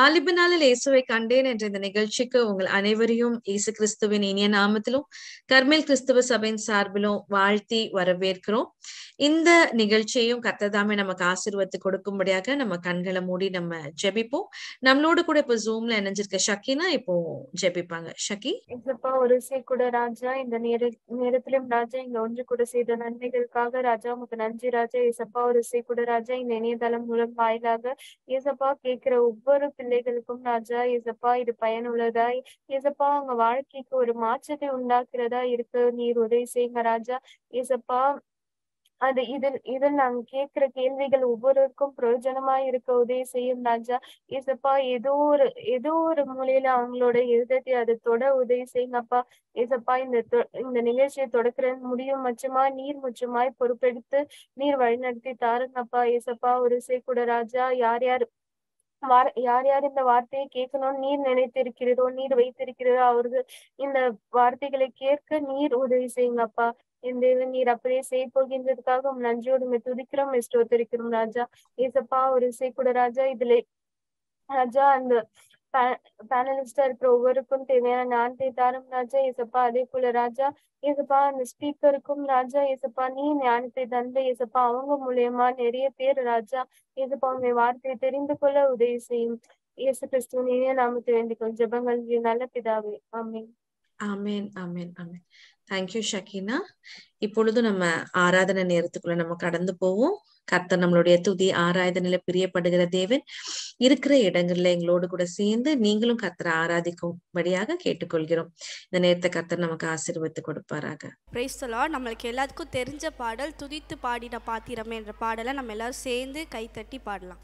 வாலிபனாலில் இயேசுவை கண்டேன் என்ற இந்த நிகழ்ச்சிக்கு உங்கள் அனைவரையும் இயேசு கிறிஸ்துவின் இனிய நாமத்திலும் கர்மேல் கிறிஸ்துவ சபையின் சார்பிலும் வாழ்த்தி வரவேற்கிறோம். இந்த நிகழ்ச்சியையும் கத்ததாமே நமக்கு ஆசீர்வத்து கொடுக்கும்படியாக நம்ம கண்களை மூடி நம்ம ஜெபிப்போம். நம்மளோட கூட இப்ப ஜூம்ல இணைஞ்சிருக்க ஷக்கினா இப்போ ஜெபிப்பாங்க. ஷக்கி? இசப்பா ஒரு கூட ராஜா இந்த நேர நேரத்திலும் ராஜா இங்க ஒன்று கூட செய்த நன்மைகளுக்காக ராஜா உமக்கு நன்றி ராஜா. இசப்பா ஒரு கூட ராஜா இந்த இணையதளம் மூலம் வாயிலாக இசப்பா கேட்கிற ஒவ்வொரு பிள்ளைகளுக்கும் ராஜா இசப்பா இது பயனுள்ளதாய். இசப்பா அவங்க வாழ்க்கைக்கு ஒரு மாற்றத்தை உண்டாக்குறதா இருக்கு நீர் உதவி செய்யுங்க ராஜா. இசப்பா அது இதில் இதில் நாங்க கேட்கிற கேள்விகள் ஒவ்வொருவருக்கும் பிரயோஜனமா இருக்க உதவி செய்யும் ராஜா. இசப்பா ஏதோ ஒரு ஏதோ ஒரு மூலையில அவங்களோட இருதத்தை அதை தொட உதவி செய்யுங்கப்பா இசப்பா இந்த இந்த நிகழ்ச்சியை தொடக்கிற முடியும் மச்சமா நீர் முச்சமாய் பொறுப்பெடுத்து நீர் வழிநடத்தி தாருங்கப்பா இசப்பா ஒரு கூட ராஜா. யார் யார் வார் யார் யார் இந்த வார்த்தையை கேட்கணும்னு நீர் நினைத்திருக்கிறதோ நீர் வைத்திருக்கிறதோ அவர்கள் இந்த வார்த்தைகளை கேட்க நீர் உதவி செய்யுங்கப்பா என் தேவன் நீர் அப்படியே செய்ய போகின்றதுக்காக நன்றியோடு துதிக்கிறோம் ஸ்தோத்தரிக்கிறோம் ராஜா. ஏசப்பா ஒரு கூட ராஜா. இதுல ராஜா அந்த பேனலிஸ்டா இருக்கிற ஒவ்வொருக்கும் தேவையான ஞானத்தை தாரும் ராஜா. ஏசப்பா அதே போல ராஜா. ஏசப்பா அந்த ஸ்பீக்கருக்கும் ராஜா. ஏசப்பா நீ ஞானத்தை தந்த ஏசப்பா அவங்க மூலியமா நிறைய பேர் ராஜா. ஏசப்பா அவங்க வார்த்தையை தெரிந்து கொள்ள உதவி செய்யும். இயேசு கிறிஸ்துவின் இனிய நாமத்தை வேண்டிக்கும் ஜபங்கள் நல்ல பிதாவே. ஆமீன். ஆமேன் ஆமேன் ஆமேன். தேங்க்யூ ஷக்கீனா இப்பொழுது நம்ம ஆராதனை நேரத்துக்குள்ள நம்ம கடந்து போவோம். கர்த்தர் நம்மளுடைய துதி ஆராதனையில பிரியப்படுகிற தேவன் இருக்கிற இடங்கள்ல எங்களோடு கூட சேர்ந்து நீங்களும் கர்த்தரை ஆராதிக்கும்படியாக கேட்டுக்கொள்கிறோம். இந்த நேரத்தை கர்த்தர் நமக்கு ஆசீர்வத்து கொடுப்பாராக. பிரைஸ்தலா நம்மளுக்கு எல்லாத்துக்கும் தெரிஞ்ச பாடல் துதித்து பாடின பாத்திரமே என்ற பாடலை நம்ம எல்லாரும் சேர்ந்து கைத்தட்டி பாடலாம்.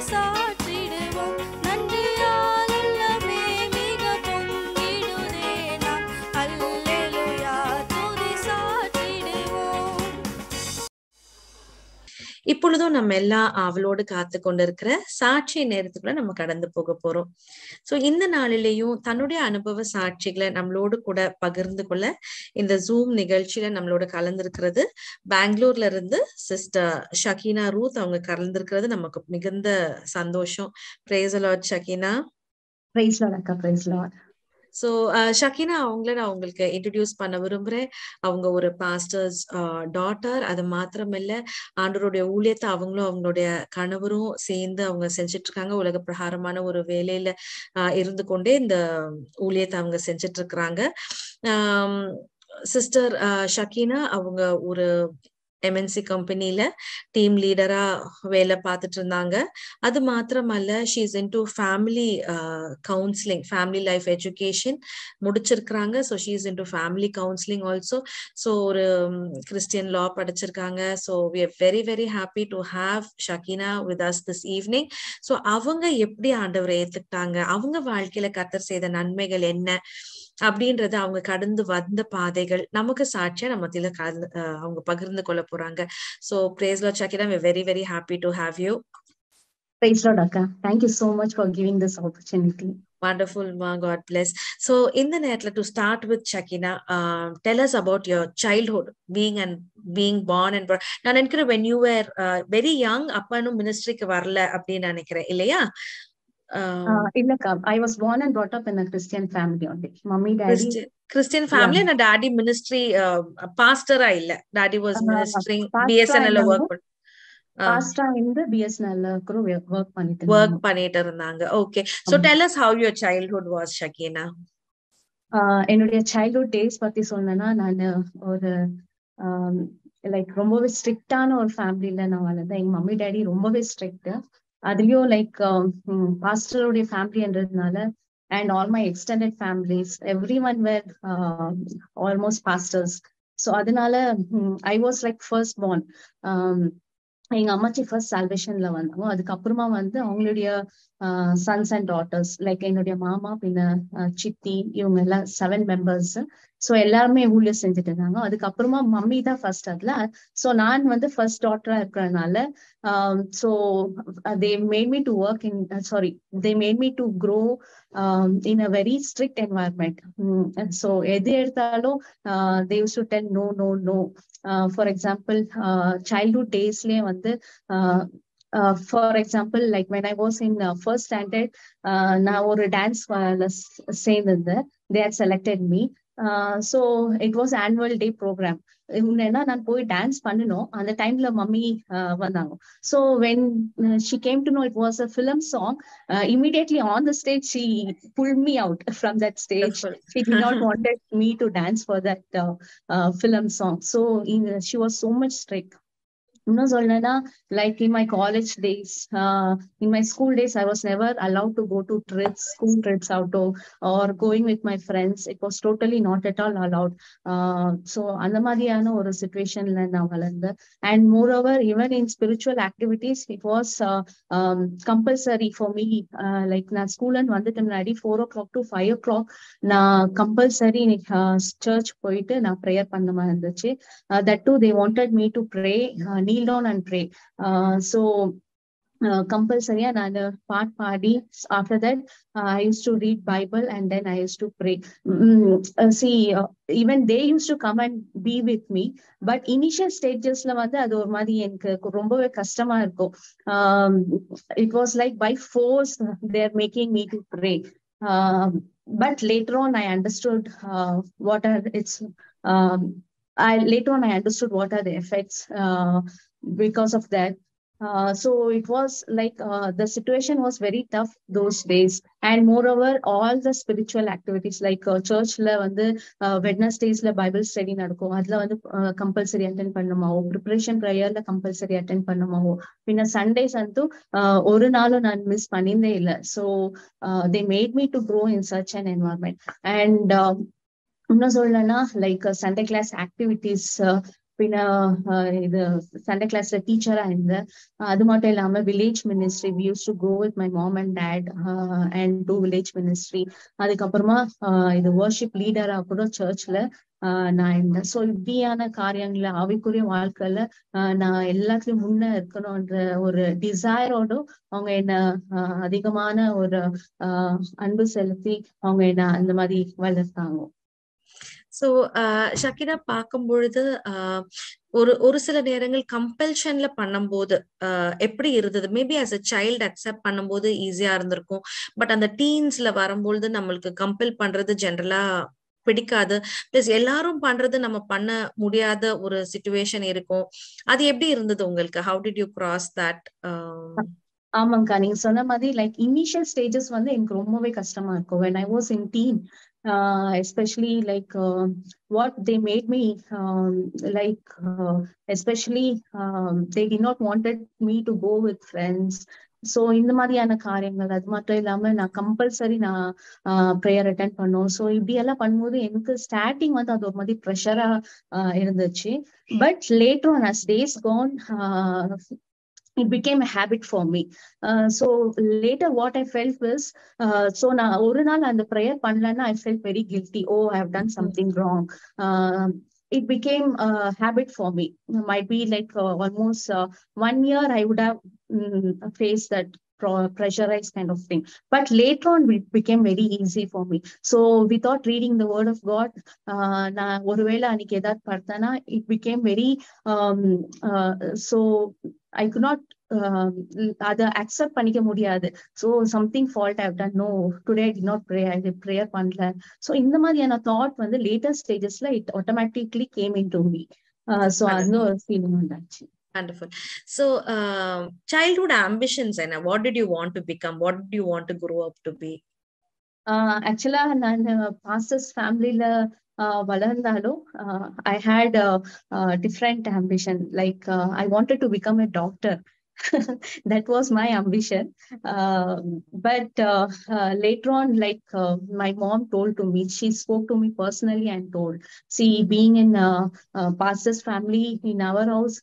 saw இப்பொழுதும் நம்ம எல்லாம் அவளோடு காத்து கொண்டிருக்கிற சாட்சி நேரத்துக்குள்ள நம்ம கடந்து போக போறோம். சோ இந்த நாளிலேயும் தன்னுடைய அனுபவ சாட்சிகளை நம்மளோடு கூட பகிர்ந்து கொள்ள இந்த ஜூம் நிகழ்ச்சியில நம்மளோட கலந்திருக்கிறது பெங்களூர்ல இருந்து சிஸ்டர் ஷகீனா ரூத் அவங்க கலந்திருக்கிறது. நமக்கு மிகுந்த சந்தோஷம். Praise the Lord Shekinah. Praise Lord அக்கா பிரைஸ் லாட் ஸோ ஷக்கீனா uh, அவங்கள நான் உங்களுக்கு இன்ட்ரடியூஸ் பண்ண விரும்புறேன். அவங்க ஒரு பாஸ்டர்ஸ் டாட்டர் uh, அது மாத்திரமில்ல ஆண்டோருடைய ஊழியத்தை அவங்களும் அவங்களுடைய கணவரும் சேர்ந்து அவங்க செஞ்சுட்டு இருக்காங்க உலக பிரகாரமான ஒரு வேலையில இருந்து கொண்டே இந்த ஊழியத்தை அவங்க செஞ்சுட்டு இருக்கிறாங்க சிஸ்டர் ஷக்கீனா அவங்க ஒரு எம்என்சி கம்பெனியில டீம் லீடரா வேலை பார்த்துட்டு இருந்தாங்க. அது மாத்திரமல்ல she is into family counselling family life education முடிச்சிருக்கிறாங்க. So she is into family counselling also so ஒரு கிறிஸ்டியன் லா படிச்சிருக்காங்க. So we are very very happy to have Shekinah with us this evening so அவங்க எப்படி ஆண்டவரை ஏத்துக்கிட்டாங்க? அவங்க வாழ்க்கையில கத்தர் செய்த நன்மைகள் என்ன? அப்படின்றத அவங்க கடந்து வந்த பாதைகள் நமக்கு சாட்சியா நம்ம மத்தியில கலந்து அவங்க பகிர்ந்து கொள்ள போறாங்க so praise Lord Shekinah we very very happy to have you Akka. Thank you so much for giving this opportunity. Wonderful, Ma. God bless. So, in the net, to start with Shakina, um, tell us about your childhood, being and being born and brought. நான் நினைக்கிறேன் when you were uh, very young, அப்ப இன்னும் மினிஸ்ட்ரிக்கு வரல அப்படின்னு நினைக்கிறேன் இல்லையா Uh, இல்லக்கா I was born and brought up in a Christian family only. Mummy, daddy. Christian family நான் டாடி மினிஸ்ட்ரி பாஸ்டரா இல்ல daddy was ministering pastor BSNL இருந்தாங்க. ஒர்க் பாஸ்டா கூட ஒர்க் பண்ணிட்டு இருந்தாங்க. பண்ணிட்டு இருந்தாங்க okay so. Tell your childhood was Shekinah ah என்னுடைய சைல்ட்ஹுட் டேஸ் பத்தி சொன்னேன்னா நான் ஒரு லைக் ரொம்பவே ஸ்ட்ரிக்டான ஒரு ஃபேமிலில நான் வளர்ந்தேன் எங்க மம்மி டேடி ரொம்பவே ஸ்ட்ரிக்ட் அதுலயும் லைக் பாஸ்டருடைய ஃபேமிலின்றதுனால and all my extended families everyone were almost pastors so அதனால I was like first born எங்க அம்மாச்சி ஃபர்ஸ்ட் சால்வேஷன்ல வந்தாங்க. அதுக்கப்புறமா வந்து அவங்களுடைய சன்ஸ் அண்ட் டாட்டர்ஸ் லைக் என்னுடைய மாமா பின்ன சித்தி இவங்க எல்லாம் செவன் மெம்பர்ஸ் ஸோ எல்லாருமே ஊழியர் செஞ்சுட்டு இருந்தாங்க அதுக்கப்புறமா மம்மி தான் ஃபர்ஸ்ட் அதுல. ஸோ நான் வந்து ஃபர்ஸ்ட் டாட்டரா இருக்கிறதுனால so they made me to work in sorry they made me to grow in a very strict environment so எது எடுத்தாலும் they used to tell no no no for example childhood டேஸ்லயே வந்து for example like when I was in first standard நான் ஒரு dance சேர்ந்திருந்தேன் they are selected me So it was annual day program என்னன்னா நான் போய் டான்ஸ் பண்ணணும் அந்த டைம்ல மம்மி வந்தாங்க so when she came to know it was a film song immediately on the stage she pull me out from that stage she did not wanted me to dance for that uh, uh, film song. So in, she was so much strict. இன்னும் சொல்லணும்னா like in my college days in my school days I was never allowed to go to trips school trips out or going with my friends it was totally not at all allowed so அந்த மாதிரியான ஒரு சுச்சுவேஷன்ல நான் வளர்ந்தேன் and moreover even in spiritual activities it was compulsory for me like நான் ஸ்கூல்ல வந்துட்டு முன்னாடி four o'clock to five o'clock நான் கம்பல்சரி சர்ச் போயிட்டு நான் ப்ரேயர் பண்ண மாதிரி இருந்துச்சு that too they wanted me to pray kneel down and pray. Uh, so கம்பல்சரியா நான் பாட் பாடி after that I use to read Bible and then I use to pray see even they use to come and be with me but initial ஸ்டேஜஸ்ல வந்து அது ஒரு மாதிரி எனக்கு ரொம்பவே கஷ்டமா இருக்கும் it was like by force they're making me to pray but later on i understood uh, what are its um, I later on I understood what are the effects uh, because of that. Uh, so it was like uh, the situation was very tough those days, and moreover, all the spiritual activities like uh, church la வந்து Wednesdays la Bible study நடக்கும் அதுல வந்து compulsory attend பண்ணுமாவோ preparation ப்ரேயர்ல compulsory attend பண்ணுமாவோ பின்ன Sundays வந்து ஒரு நாளும் நான் miss பண்ணியிருந்தே இல்லை so they made me to grow in such an environment and இன்னும் சொல்லணும்னா லைக் சண்டே கிளாஸ் ஆக்டிவிட்டிஸ் பின்ன இது சண்டே கிளாஸ்ல டீச்சரா இருந்தேன் அது மட்டும் இல்லாம village ministry we used to go with my mom and dad and to village ministry அதுக்கப்புறமா இது வர்ஷிப் லீடரா கூட சர்ச்ல நான் இருந்தேன். ஸோ இப்படியான காரியங்கள அவைக்குரிய வாழ்க்கையில நான் எல்லாத்துலயும் முன்ன இருக்கணும்ன்ற ஒரு டிசையரோடும் அவங்க என்ன அதிகமான ஒரு அன்பு செலுத்தி அவங்க என்ன அந்த மாதிரி வளர்த்தாங்க. சோ ஷக்கினா uh, பார்க்கும் பொழுது uh, ஒரு ஒரு சில நேரங்கள் கம்பல்ஷன்ல பண்ணும்போது uh, எப்படி இருந்தது? Maybe as a child accept பண்ணும்போது ஈஸியா இருந்திருக்கும். பட் அந்த டீன்ஸ்ல வரும்பொழுது நம்மளுக்கு கம்பல் பண்றது ஜென்ரலா பிடிக்காது. பிளஸ் எல்லாரும் பண்றது நம்ம பண்ண முடியாத ஒரு சுச்சுவேஷன் இருக்கும். அது எப்படி இருந்தது உங்களுக்கு? How did you cross that ஆமாங்கக்கா நீங்க சொன்ன மாதிரி லைக் இனிஷியல் ஸ்டேஜஸ் வந்து எனக்கு ரொம்பவே கஷ்டமா இருக்கும். When I was in teen uh, especially like uh, what they made me um, like uh, especially um, they did not wanted me to go with friends. So இந்த மாதிரியான காரியங்கள் அது மட்டும் இல்லாம நான் கம்பல்சரி நான் uh, ப்ரேயர் அட்டன் பண்ணோம். So இப்படி எல்லாம் பண்ணும்போது எனக்கு ஸ்டார்டிங் வந்து அது ஒரு மாதிரி ப்ரெஷரா இருந்துச்சு. But later on as days gone it became a habit for me. Uh, so later what I felt was, uh, so நான் ஒரு நாள் அந்த ப்ரேயர் பண்ணலன்னா I felt very guilty. Oh, I have done something wrong. Uh, it became a habit for me. Might be like uh, almost uh, one year I would have mm, faced that pro- pressurized kind of thing. But later on, it became very easy for me. So without reading the word of God, நான் ஒருவேளை அன்னைக்கு ஏதாவது பார்த்தேன்னா it became very um, uh, so I could not uh, அதை accept பண்ணிக்க முடியாது so something fault I've done no today I did not pray I prayer பண்ணல so இந்த மாதிரியான தாட் வந்து latest ஸ்டேஜஸ்ல it automatically came into me so அந்த ஒரு feeling உண்டாச்சு. Wonderful. So, uh, childhood ambitions, and what did you want to become? What did you want to grow up to be? ஆக்சுவலா நான் pastors ஃபேமிலியில வளர்ந்தாலும் I had different ambition like I wanted to become a doctor that was my ambition uh, but uh, uh, later on like my mom told to me she spoke to me personally and told see being in pastors family in our house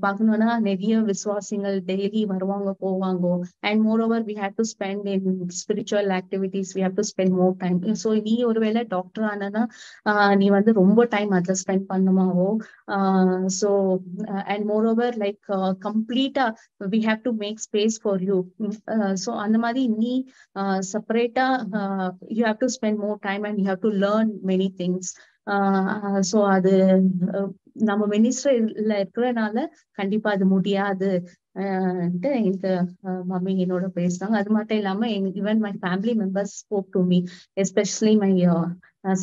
பார்க்கணும்னா நிறைய விசுவாசிகள் daily வருவாங்க போவாங்க and moreover we have to spend in spiritual activities we have to spend more time so நீ ஒருவேளை doctor ஆனா நீ வந்து ரொம்ப டைம் அதில் spend பண்ணுமாவோ so and moreover like கம்ப்ளீட்டா we have to make space for you uh, so அந்த மாதிரி நீ செப்பரேட்டா you have to spend more time and you have to learn many things so அது நம்ம மினிஸ்டர்ல இருக்கிறனால கண்டிப்பா அது முடியாது எங்க மம்மி என்னோட பேசுறாங்க அது மட்டும் இல்லாம even my family members spoke to me especially my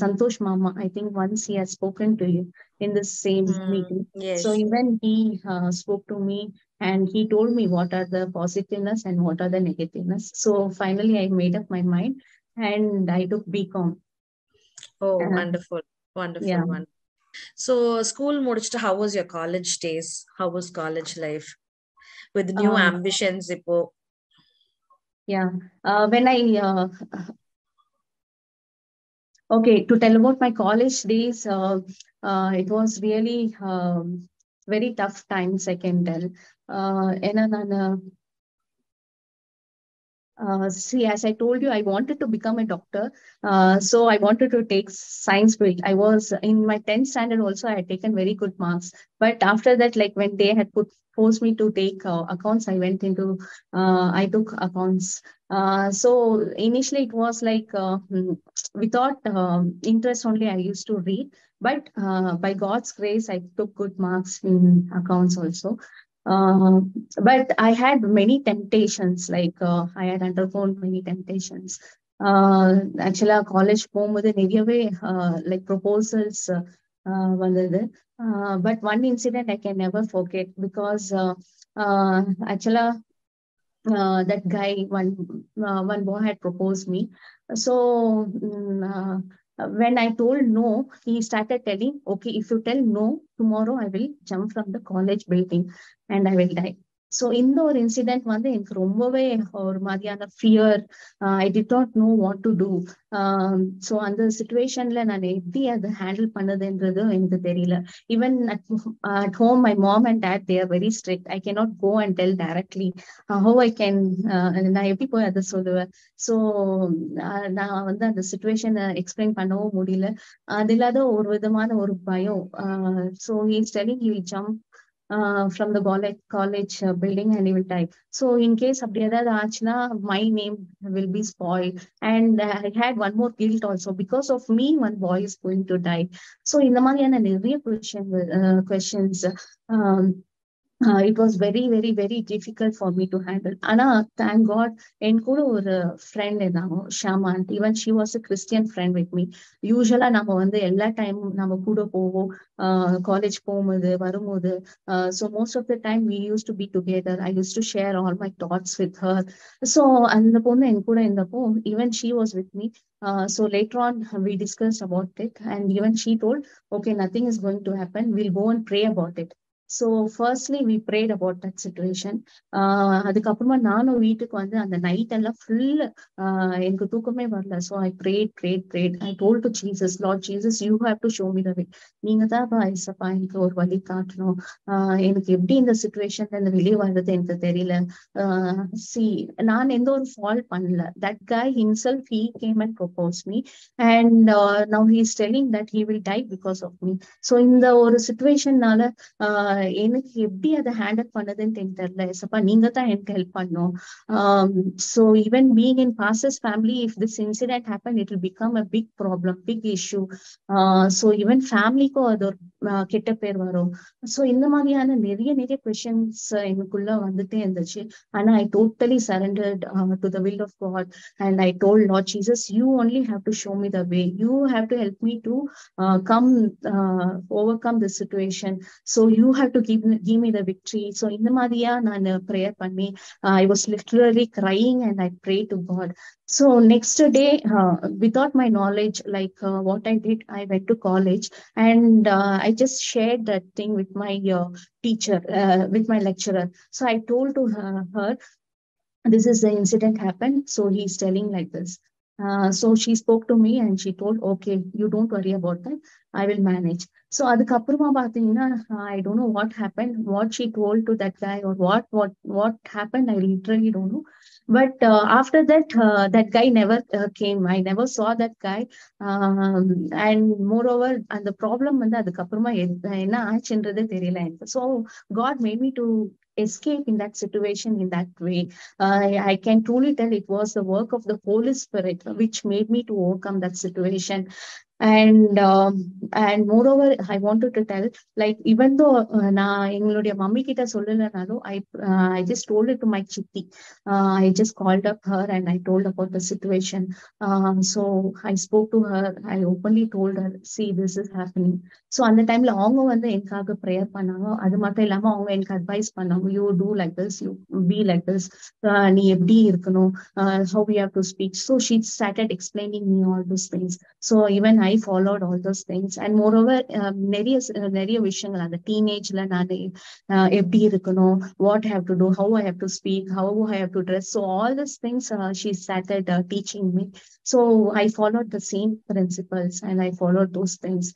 Santosh மாமா I think once he has spoken to you in the same Mm, meeting yes. so even he uh, spoke to me and he told me what are the positiveness and what are the negativeness. So finally i made up my mind and i took bcom oh uh, wonderful wonderful yeah. one so school mudichita how was your college days? How was college life? With new um, ambitions ipo yeah. Uh, when i uh, okay to tell about my college days uh, uh it was really um, very tough times, I can tell. Uh, ಏನೋ ನಾನು Uh, see, as I told you, I wanted to become a doctor. Uh, so I wanted to take science break. I was in my 10th standard also, I had taken very good marks. But after that, like when they had put forced me to take uh, accounts, I went into, uh, I took accounts. Uh, so initially it was like mm, without um, interest only, I used to read. But uh, by God's grace, I took good marks in accounts also. Uh, but I had many temptations, like uh, I had undergone many temptations. Uh, actually, college போகும்போது நிறையவே like proposals வந்தது but one incident I can never forget because ஆக்சுவலா that guy one uh, one boy had proposed me so mm, uh, when I told no, he started telling, okay, if you tell no, tomorrow I will jump from the college building and I will die. So இந்த ஒரு incident வந்து எனக்கு ரொம்பவே ஒரு மாதிரியான fear I did not know what to do so அந்த சுச்சுவேஷன்ல நான் எப்படி அதை ஹேண்டில் பண்ணதுன்றது எனக்கு தெரியல. Even at home my mom and dad they're very strict I cannot go and tell directly how I can நான் எப்படி போய் அதை சொல்லுவேன்? ஸோ uh, நான் வந்து அந்த சுச்சுவேஷனை எக்ஸ்பிளைன் பண்ணவும் முடியல. அது இல்லாத ஒரு விதமான ஒரு பயம் so he's telling he will jump Uh, from the college, college uh, building and he will type. So in case of the Achna, my name will be spoiled. And I had one more guilt also because of me, one boy is going to die. So in the morning, Mariana, question, uh, questions um, uh, it was very very very difficult for me to handle ஆனா thank god என் கூட ஒரு friend இருந்தாங்க Shama even she was a Christian friend with me யூஸ்வலா நம்ம வந்து எல்லா டைமும் நம்ம கூட போவோம் காலேஜ் போகும்போது வரும்போது so most of the time we use to be together I use to share all my thoughts with her so அந்த பொண்ணு என் கூட இருந்தப்போ even she was with me Uh, so later on, we discussed about it, and even she told, "Okay, nothing is going to happen. We'll go and pray about So firstly we prayed about that situation ah அதுக்கப்புறமா நானும் வீட்டுக்கு வந்து அந்த night எல்லாம் full uh, எனக்கு தூக்கமே வரல. So I prayed prayed prayed I told to Jesus Lord Jesus you have to show me the way நீங்க தான் ஐசப்பா எனக்கு ஒரு வழி காட்டணும். ஆஹ் எனக்கு எப்படி இந்த சுச்சுவேஷன்ல இருந்து வெளியே வர்றது எனக்கு தெரியல. Uh, சி நான் எந்த ஒரு ஃபால் பண்ணல. That guy himself he came and propose me and now he is telling that he will die because of me so இந்த ஒரு சுச்சுவேஷன்னால எனக்கு எப்படி அதை ஹேண்டில் பண்ணதுன்னு எனக்கு தெரியல எசப்பா நீங்க தான் எனக்கு ஹெல்ப் பண்ணும் so even being in bosses family if this incident happen it will become a big problem big issue so even ஃபேமிலிக்கும் அது ஒரு கெட்ட பேர் வரும் ஸோ இந்த மாதிரியான நிறைய நிறைய கொஷின்ஸ் எனக்குள்ள வந்துட்டே இருந்துச்சு ஆனா I totally surrendered to the will of God and I told Lord Jesus you only have to show me the way you have to help me to come over come the situation so you have to give give me the victory so இந்த மாதிரியா நான் prayer பண்ணி I was literally crying and I pray to God so next day without my knowledge like what I did I went to college and I just share that thing with my teacher uh, with my lecturer so i told to her, her this is the incident happened so he's telling like this uh, so she spoke to me and she told okay you don't worry about that i will manage so அதுக்கப்புறமா பாத்தீங்கன்னா I don't know what happen what she told to that guy or what what what happened i literally don't know but uh, after that uh, that guy never uh, came i never saw that guy um, and moreover அந்த problem வந்து அதுக்கப்புறமா என்ன ஆச்சுன்றதே தெரியல எனக்கு so god made me to escape in that situation in that way. Uh, i can truly tell it was the work of the holy spirit which made me to overcome that situation and um, and moreover i wanted to tell like even though uh, நான் எங்களுடைய mummy கிட்ட சொல்லலைனாலும் i uh, i just told it to my chitti uh, i just called up her and i told about the situation um, so i spoke to her i openly told her see this is happening so அந்த டைம்ல அவங்க வந்து எனக்காக prayer பண்ணாங்க அது மட்டும் இல்லாம அவங்க எனக்கு அட்வைஸ் பண்ணாங்க you do like this you be like this நீ எப்படி இருக்கணும் how you have to speak so she started explaining me all this things so even I followed all those things and moreover நிறைய நிறைய விஷயங்கள் அந்த டீனேஜ்ல நான் எப்படி இருக்கணும் what have to do how I have to speak how I have to dress so all this things she started teaching me so I followed the same principles and I followed those things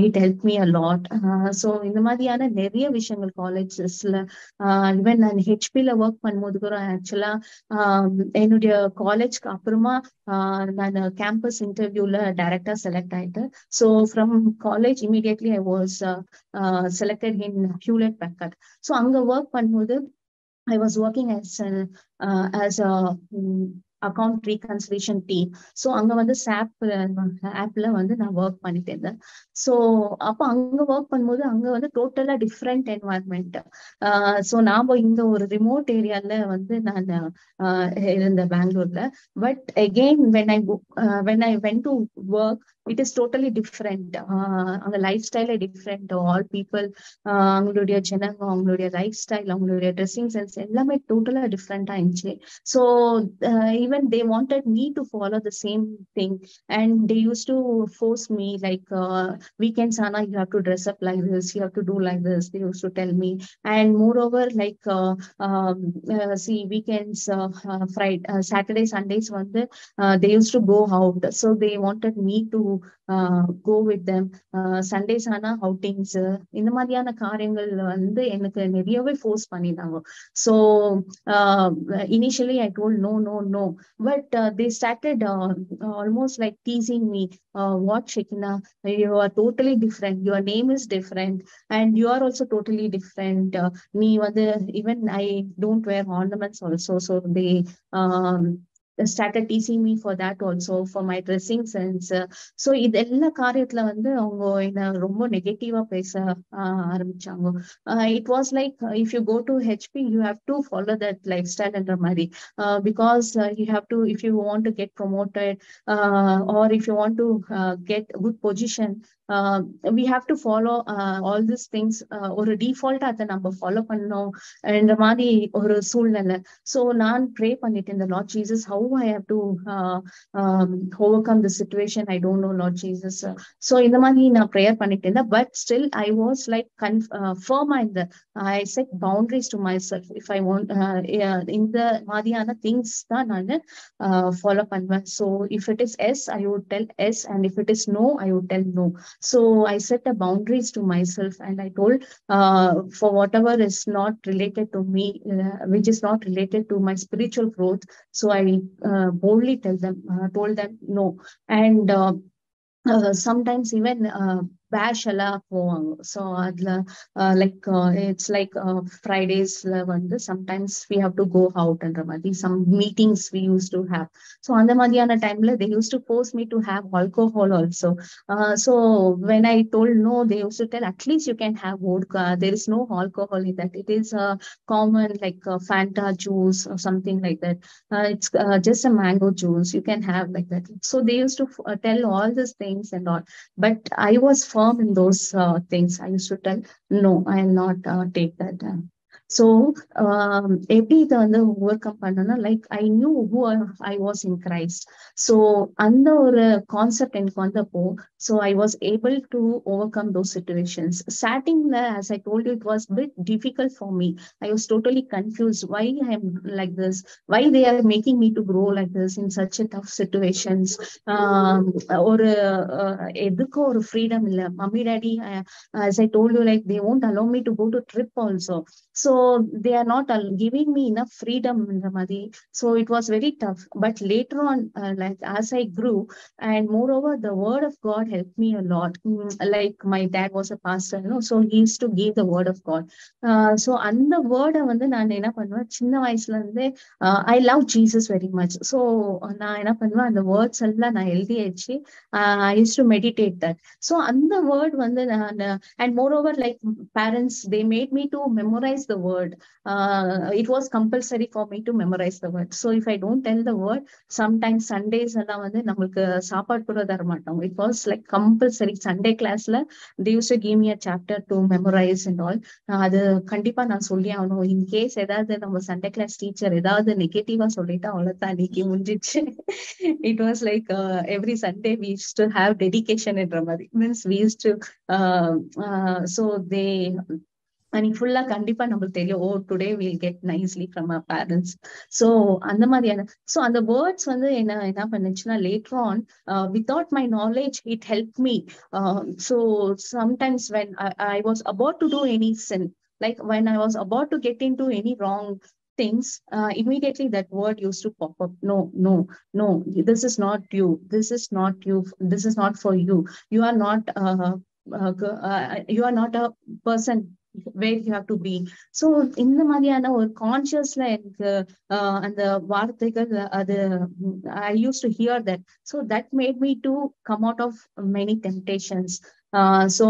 it help me a lot so இந்த மாதிரியான நிறைய விஷயங்கள் காலேஜஸ்ல even நான் ஹெச்பில work பண்ணும்போது கூட ஆக்சுவலா என்னுடைய காலேஜ்க்கு அப்புறமா நான் கேம்பஸ் இன்டர்வியூல டைரக்டா செலக்ட் ஆயிட்டேன் so from college immediately I was selected in Hewlett Packard so அங்க ஒர்க் பண்ணும்போது I was working as as account reconciliation team so அங்க வந்து சாப் ஆப்ல வந்து நான் ஒர்க் பண்ணிட்டு இருந்தேன் ஸோ அப்போ அங்க ஒர்க் பண்ணும்போது அங்க வந்து டோட்டலா டிஃப்ரெண்ட் என்வாயன்மெண்ட் ஸோ நாம இங்க ஒரு ரிமோட் ஏரியால வந்து நான் இருந்தேன் பெங்களூர்ல but again when I when I went to work it is totally different அங்க லைஃப் ஸ்டைலே டிஃப்ரெண்ட் ஆல் பீப்புள் அவங்களுடைய ஜனங்க அவங்களுடைய லைஃப் ஸ்டைல் அவங்களுடைய ட்ரெஸ்ஸிங் சென்ஸ் எல்லாமே டோட்டலா டிஃப்ரெண்டா இருந்துச்சு so even they wanted me to follow the same thing and they used to force me like uh, weekends Anna you have to dress up like this you have to do like this they used to tell me and moreover like uh, um, uh, see weekends uh, uh, Friday uh, Saturday Sundays one day, uh, they used to go out so they wanted me to uh, go with them uh, Sundays ஆனா outings இந்த மாதிரியான காரியங்கள் வந்து எனக்கு நிறையவே force பண்ணிட்டாங்க so initially I told no no no but uh, they started uh, almost like teasing me uh, what shekina you are totally different your name is different and you are also totally different uh, me even i don't wear ornaments also so they um, started teasing me for that also for my dressing sense so இது எல்லா காரியத்துல வந்து அவங்க என்ன ரொம்ப நெகட்டிவா பேச ஆஹ் ஆரம்பிச்சாங்க it was like if you go to HP you have to follow that life ஸ்டைல்ன்ற மாதிரி because you have to if you want to get promoted or if you want to get good position we have to follow all this things ஒரு டிஃபால்ட்டா அதை நம்ம follow பண்ணோம் என்ற மாதிரி ஒரு சூழ்நிலை so நான் ப்ரே பண்ணிட்டு இந்த Lord Jesus how I have to overcome the situation I don't know Lord Jesus so இந்த மாதிரி நான் ப்ரேயர் பண்ணிட்டு இருந்தேன் but still I was like confirm இந்த I set boundaries to myself if I want இந்த மாதிரியான திங்ஸ் தான் நான் ஃபாலோ பண்ணுவேன் so if it is yes I would tell yes and if it is no I would tell no so i set the boundaries to myself and i told uh, for whatever is not related to me uh, which is not related to my spiritual growth. So i uh, boldly tell them uh, told them no. And uh, uh, sometimes even பேஷ் எல்லாம் போவாங்க so அதுல like it's like ஃப்ரைடேஸ்ல வந்து sometimes we have to go அவுட்ன்ற மாதிரி some meetings we used to have so அந்த மாதிரியான டைம்ல they used to force me to have alcohol also so when I told no they used to tell at least you can have vodka there is no alcohol in that it is common like Fanta juice something like that it's just a mango juice you can have like that so they use to tell all this things and all but I was firm in those uh, things. I used to tell, no, I'll not uh, take that. Uh, so எப்படி இதை வந்து overcome பண்ணனா like I knew who I was in Christ so அந்த ஒரு concept எனக்கு வந்தப்போ so I was able to overcome those situations ஸ்டார்டிங்ல as I told it was bit difficult for me I was totally confuse why I am like this why they are making me to grow like this in such tough situations ஒரு எதுக்கும் ஒரு freedom இல்லை mummy daddy as I told you like they won't allow me to go to trip also so they are not uh, giving me enough freedom in the madi so it was very tough but later on uh, like as i grew and moreover the word of god helped me a lot mm, like my dad was a pastor you know so he used to give the word of god uh, so அந்த வேர்டை வந்து நான் என்ன பண்ணுவேன் சின்ன வயசுல இருந்தே I love Jesus very much so நான் என்ன பண்ணுவேன் அந்த வேர்ட்ஸ் எல்லாம் நான் எழுதி வச்சு I use to meditate that so அந்த வேர்ட் வந்து நான் and moreover like parents they made me to memorize the Word. Uh, it was compulsory for me to memorize the word. So if I don't tell the word, sometimes Sundays எல்லாம் வந்து நம்மளுக்கு சாப்பாடு கூட தர மாட்டோம். It was like compulsory Sunday கிளாஸ்ல they used to give me a chapter to memorise and all அது கண்டிப்பா நான் சொல்லி ஆகணும். இன் கேஸ் ஏதாவது நம்ம சண்டே கிளாஸ் டீச்சர் ஏதாவது நெகட்டிவா சொல்லிட்டு அவ்வளவுதான் இன்னைக்கு முடிஞ்சிச்சு. It was like every Sunday we used to have dedication என்ற மாதிரி. Means we used to so they அன்னைக்கு ஃபுல்லா கண்டிப்பா நம்மளுக்கு தெரியும் oh today will get nicely from our parents so அந்த மாதிரியான ஸோ அந்த வேர்ட்ஸ் வந்து என்ன என்ன பண்ணுச்சுன்னா later on without my knowledge it help me so sometimes when I was about to do any sin like when I was about to get into any wrong things uh, immediately that word used to pop up no no no this is not you this is not you this is not for you you are not uh, uh, uh, you are not a person where you have to be so இந்த மாதிரியான ஒரு கான்சியஸ்ல எனக்கு அந்த வார்த்தைகள் அது I use to hear that so that made me to come out of many temptations Uh, so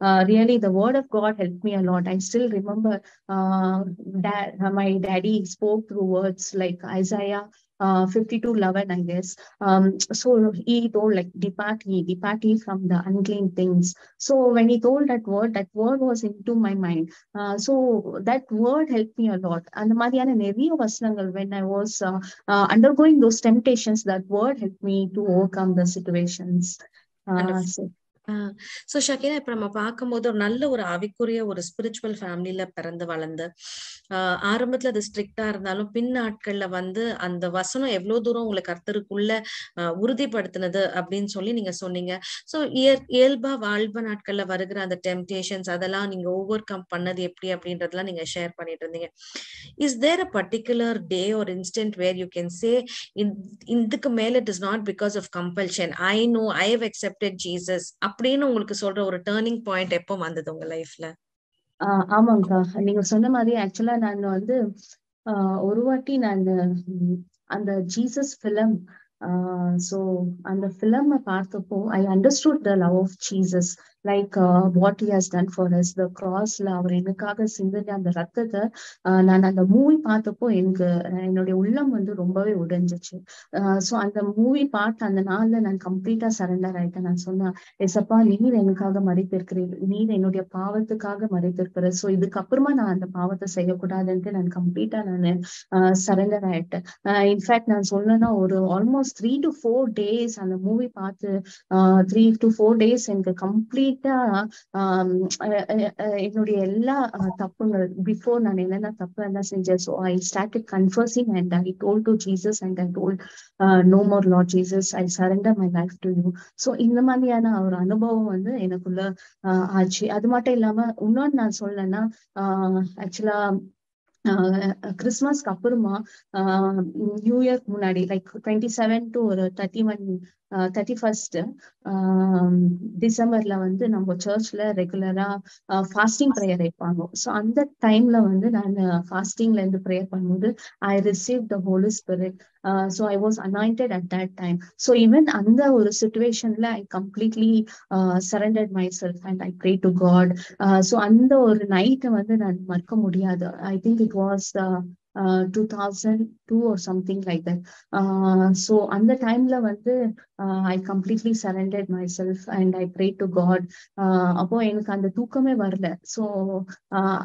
uh, really the word of God helped me a lot. I still remember uh, that my daddy spoke through words like Isaiah uh, 52 5211, I guess. Um, so he told like depati, depati from the unclean things. So when he told that word, that word was into my mind. Uh, so that word helped me a lot. And the Madhyana Nevi of when I was uh, uh, undergoing those temptations, that word helped me to overcome the situations. Uh, so Shakeena இப்ப நம்ம பார்க்கும்போது ஒரு நல்ல ஒரு ஆவிக்குரிய ஒரு spiritual ஃபேமிலியில பிறந்து வளர்ந்து ஆஹ் ஆரம்பத்துல அது ஸ்ட்ரிக்டா இருந்தாலும் பின் நாட்கள்ல வந்து அந்த வசனம் எவ்வளவு தூரம் உங்களுக்கு கர்த்தருக்குள்ள உறுதிப்படுத்தினது அப்படின்னு சொல்லி நீங்க சொன்னீங்க. சோ இயற் இயல்பா வாழ்வு நாட்கள்ல வருகிற அந்த டெம்டேஷன்ஸ் அதெல்லாம் நீங்க ஓவர் கம் பண்ணது எப்படி அப்படின்றதெல்லாம் நீங்க ஷேர் பண்ணிட்டு இருந்தீங்க. Is there a particular day ஒரு instant where you can say இதுக்கு மேல it is not because of compulsion I know I have accepted Jesus அப்படின்னு உங்களுக்கு சொல்ற ஒரு டேர்னிங் பாயிண்ட் எப்போ வந்தது உங்க லைஃப்ல ஆமாங்கக்கா நீங்க சொன்ன மாதிரி ஆக்சுவலா நான் வந்து ஒரு வாட்டி நான் அந்த ஜீசஸ் ஃபிலம் ஸோ அந்த ஃபிலம் பார்த்தப்போ I understood the love of Jesus like what he has done for us the கிராஸ்ல அவர் எனக்காக சிந்தின அந்த ரத்தத்தை நான் அந்த மூவி பார்த்தப்போ எனக்கு என்னுடைய உள்ளம் வந்து ரொம்பவே உடைஞ்சிச்சு. ஸோ அந்த மூவி பார்த்து அந்த நாள்ல நான் கம்ப்ளீட்டா சரண்டர் ஆயிட்டேன். நான் சொன்னேன் எசப்பா நீர் எனக்காக மறைத்திருக்கிறீர். நீர் என்னுடைய பாவத்துக்காக மறைத்திருக்கிற ஸோ இதுக்கப்புறமா நான் அந்த பாவத்தை செய்யக்கூடாதுன்ட்டு நான் கம்ப்ளீட்டா நான் சரண்டர் ஆயிட்டேன். இன்ஃபேக்ட் நான் சொல்லணும்னா ஒரு almost three to four days அந்த மூவி பார்த்து த்ரீ டு ஃபோர் டேஸ் எனக்கு கம்ப்ளீட் கம்ப்ளீட்டா என்னுடைய எல்லா தப்புங்கள் பிஃபோர் நான் என்னென்ன தப்பு எல்லாம் செஞ்சேன் so I start confessing and I told to Jesus and I told no more Lord Jesus I surrender my life to you so இந்த மாதிரியான ஒரு அனுபவம் வந்து எனக்குள்ள ஆச்சு. அது மட்டும் இல்லாம இன்னொன்னு நான் சொல்லலைன்னா ஆக்சுவலா கிறிஸ்மஸ்க்கு அப்புறமா நியூ இயர்க்கு முன்னாடி லைக் டுவெண்ட்டி செவன் டு ஒரு தேர்ட்டி ஒன் தேர்ட்டி ஃபர்ஸ்ட் டிசம்பர்ல வந்து நம்ம சர்ச்ல ரெகுலரா ஃபாஸ்டிங் ப்ரேயர் வைப்பாங்க. ஸோ அந்த டைம்ல வந்து நான் ஃபாஸ்டிங்ல இருந்து ப்ரேயர் பண்ணும்போது I receive the Holy Spirit so I was anointed at that time so even அந்த ஒரு சுச்சுவேஷன்ல I completely surrendered myself and I pray to God so அந்த ஒரு நைட்டை வந்து நான் மறக்க முடியாது. I think it was two thousand two or something like that so அந்த டைம்ல வந்து I completely surrendered myself and I pray to God அப்போ எனக்கு அந்த தூக்கமே வரல ஸோ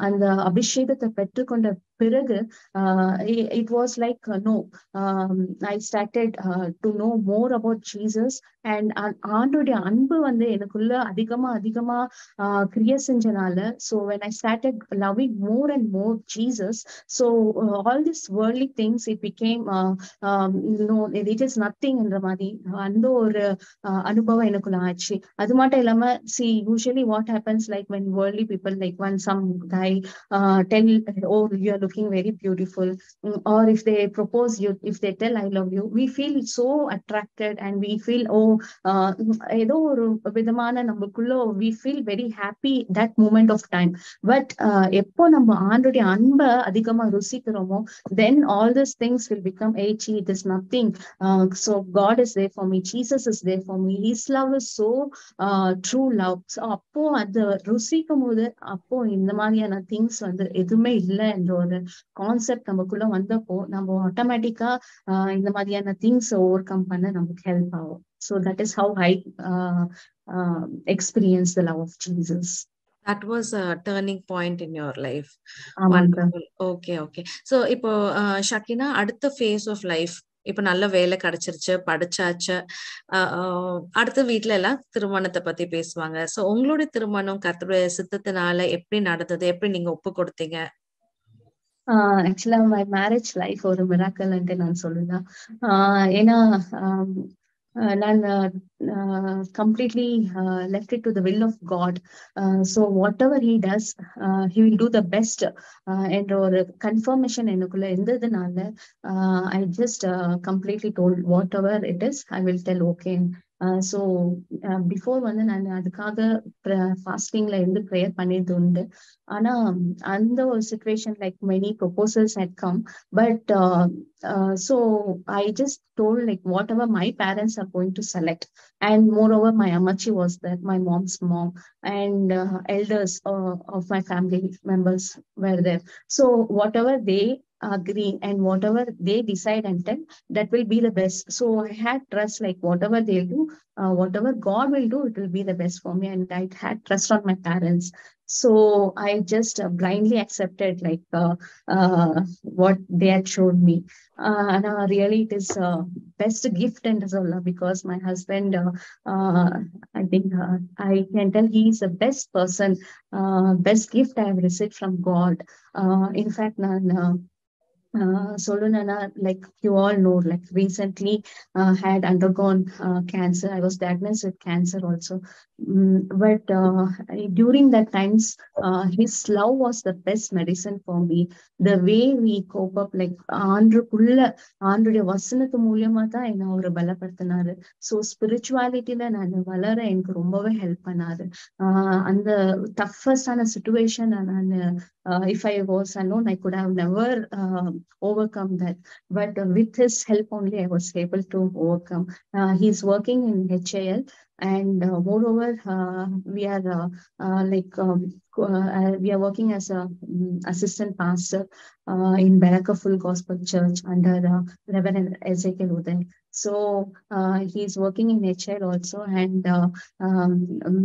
அந்த அபிஷேகத்தை பெற்றுக்கொண்ட பிறகு it was like no I started to know more about Jesus and ஆண்டுடைய அன்பு வந்து எனக்குள்ள அதிகமா அதிகமா கிரியா செஞ்சனால so when I started loving more and more Jesus so all this worldly things it became no it is நத்திங்ன்ற மாதிரி அந்த ஒரு அனுபவம் எனக்குள்ள ஆச்சு அது மட்டும் இல்லாம see usually what happens like when worldly people like one some guy tell oh you are looking very beautiful mm, or if they propose you if they tell i love you we feel so attracted and we feel oh ஏதோ ஒரு விதமான நமக்குள்ள we feel very happy that moment of time but எப்போ நம்ம ஆண்டுடைய அன்பை அதிகமா ருசிக்கிறோமோ then all these things will become hey it is nothing uh, so god is there for is there for me. His love is so uh, true love. So அப்போ அது ருசிக்கும் போது அப்போ இந்த மாதிரியான திங்ஸ் வந்து எதுவுமே இல்லை என்ற ஒரு கான்செப்ட் நமக்குள்ள வந்தப்போ நம்ம ஆட்டோமேட்டிக்கா இந்த மாதிரியான திங்ஸ் ஓவர் கம் பண்ண நமக்கு ஹெல்ப் ஆகும். So that is how I experience the love of Jesus that was a turning point in your life. ஆமாங்க. Wonderful. Okay okay. So இப்போ ஷக்கினா அடுத்த phase of life இப்ப நல்ல வேலை கிடைச்சிருச்சு படிச்சாச்சு. அடுத்து வீட்டுல அடுத்த வீட்ல எல்லாம் திருமணத்தை பத்தி பேசுவாங்க. சோ உங்களுடைய திருமணம் கர்த்தருடைய சித்தத்தினால எப்படி நடந்தது? எப்படி நீங்க ஒப்பு கொடுத்தீங்க? ஆக்சுவலா மை மேரேஜ் லைஃப் ஒரு மிராக்கல்ன்ட்டு நான் சொல்லலாம் ஆஹ் ஏன்னா ஆம், ஆஹ் நான் completely left it to the will of God so whatever he does he will do the best என்ற ஒரு கன்ஃபர்மேஷன் எனக்குள்ள இருந்ததுனால I just completely told whatever it is I will tell okay so before வந்து நான் அதுக்காக ஃபாஸ்டிங்ல இருந்து prayer பண்ணிட்டு உண்டு ஆனா அந்த ஒரு situation like many proposals had come but so I just told like whatever my parents are going to select and moreover my அம்மச்சி was that my mom's mom and elders of my family members were there so whatever they agree and whatever they decide and tell that will be the best. So i had trust like whatever they'll do uh, whatever god will do it will be the best for me. And i had trust on my parents. So i just uh, blindly accepted like uh, uh, what they had shown me. Uh, and uh, really it is uh, best gift and Allah because my husband uh, uh, i think uh, i can tell he is the best person uh, best gift i have received from god. Uh, in fact uh, uh, சொல்லணும்னா like you all know like recently had undergone cancer I was diagnosed with cancer also but during that times his love was the best medicine for me the way we cope up like ஆண்டுக்குள்ள ஆண்டுடைய வசனத்து மூலியமா தான் என்ன அவர் பலப்படுத்தினாரு so ஸ்பிரிச்சுவாலிட்டியில நான் வளர எனக்கு ரொம்பவே help பண்ணாரு அந்த டஃபஸ்டான சுச்சுவேஷன் நான் if I was alone I could have never overcome that. But with his help only i was able to overcome. Uh, he's working in hal and uh, moreover uh, we are uh, uh, like um, uh, we are working as a um, assistant pastor uh, in Baraka Full Gospel Church under uh, Reverend Ezekiel Uday. So uh, he's working in HL also and uh, um,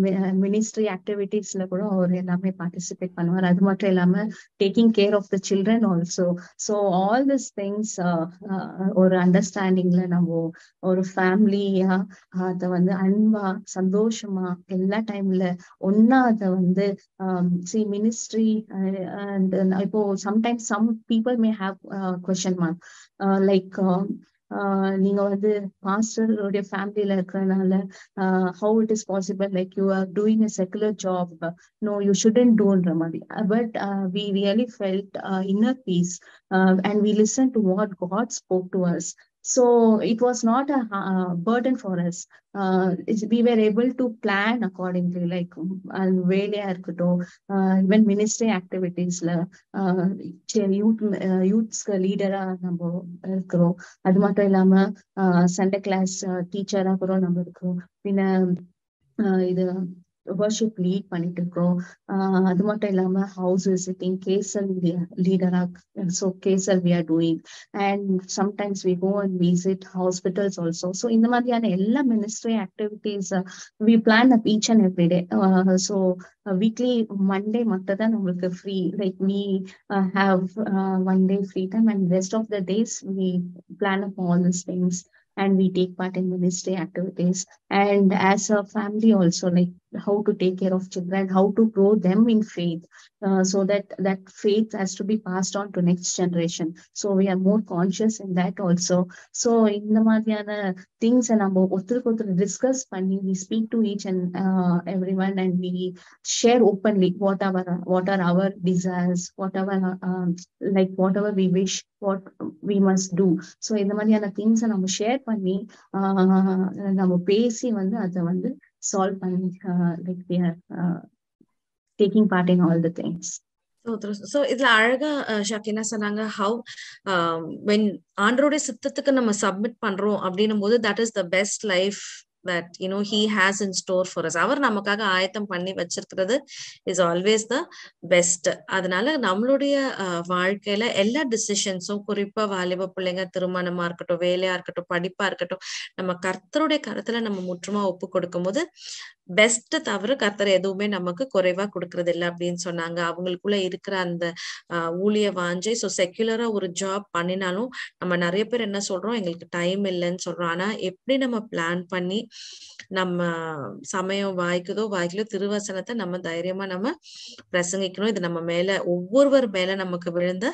mi- ministry activities ல கூட அவர் எல்லாமே participate பண்ணுவார் அது மட்டும் இல்லாம taking care of the children also so all these things uh, uh, ஒரு அண்டர்ஸ்டாண்டிங்ல நம்ம ஒரு ஃபேமிலியா அத வந்து அன்பா சந்தோஷமா எல்லா டைம்ல ஒன்னா அத வந்து சி மினிஸ்ட்ரி அண்ட் இப்போ sometimes some people may have question mark like நீங்க வந்து பாஸ்டருடைய ஃபேமிலியில இருக்கிறதுனால how it is possible like you are doing a secular job no you shouldn't டூன்ற மாதிரி but we really felt inner peace and we listen to what God spoke to us so it was not a uh, burden for us uh, it's- we were able to plan accordingly like um, வேலையா இருக்கட்டும் even ministry ஆக்டிவிட்டீஸ்ல youth யூத்ஸ்க்கு லீடரா நம்ம இருக்கிறோம் அது மட்டும் இல்லாம Sunday class டீச்சரா கூட நம்ம இருக்கிறோம் பின்ன ஆஹ் இது worship lead பண்ணிட்டு இருக்கோம் ஆஹ் அது மட்டும் இல்லாம ஹவுஸ் விசிட்டிங் கேசல் லீடரா so கேசல் we are doing and sometimes we go and visit hospitals also so இந்த மாதிரியான எல்லா ministry activities we plan up each and every day so weekly Monday மட்டும் தான் நம்மளுக்கு free like we have one day free time and rest of the days we plan up all this things and we take part in ministry activities and as a family also like how to take care of children how to grow them in faith uh, so that that faith has to be passed on to next generation so we are more conscious in that also so இந்த மாதிரியான things நம்ம ஒருத்தருக்கு ஒருத்தர் discuss பண்ணி we speak to each and uh, everyone and we share openly what our what are our desires whatever um, like whatever we wish what we must do so இந்த மாதிரியான திங்ஸை நம்ம ஷேர் பண்ணி நம்ம பேசி வந்து அதை வந்து சால்வ் பண்ணி like we are taking part in all the things so இதுல அழகா ஷக்கினா சொன்னாங்க? ஹவு வென் ஆண்டருடைய சித்தத்துக்கு நம்ம சப்மிட் பண்றோம் அப்படின்னும் போது that is the best life that you know he has in store for us அவர் நமக்காக ஆயத்தம் பண்ணி வச்சிருக்கிறது இஸ் ஆல்வேஸ் த பெஸ்ட் அதனால நம்மளுடைய வாழ்க்கையில எல்லா டிசிஷன்ஸும் குறிப்பா வாலிப பிள்ளைங்க திருமணமா இருக்கட்டும் வேலையா இருக்கட்டும் படிப்பா இருக்கட்டும் நம்ம கர்த்தருடைய கருத்துல நம்ம முற்றுமா ஒப்பு கொடுக்கும் போது பெஸ்ட் தவிர கர்த்தர் எதுவுமே நமக்கு குறைவா கொடுக்கறது இல்லை அப்படின்னு சொன்னாங்க. அவங்களுக்குள்ள இருக்கிற அந்த ஊழிய வாஞ்சை ஸோ செக்யுலரா ஒரு ஜாப் பண்ணினாலும் நம்ம நிறைய பேர் என்ன சொல்றோம்? எங்களுக்கு டைம் இல்லைன்னு சொல்றோம். ஆனா எப்படி நம்ம பிளான் பண்ணி நம்ம சமயம் வாய்க்குதோ வாய்க்கலோ திருவசனத்தை நம்ம தைரியமா நம்ம பிரசங்கிக்கணும். இது நம்ம மேல ஒவ்வொருவர் மேல நமக்கு விழுந்த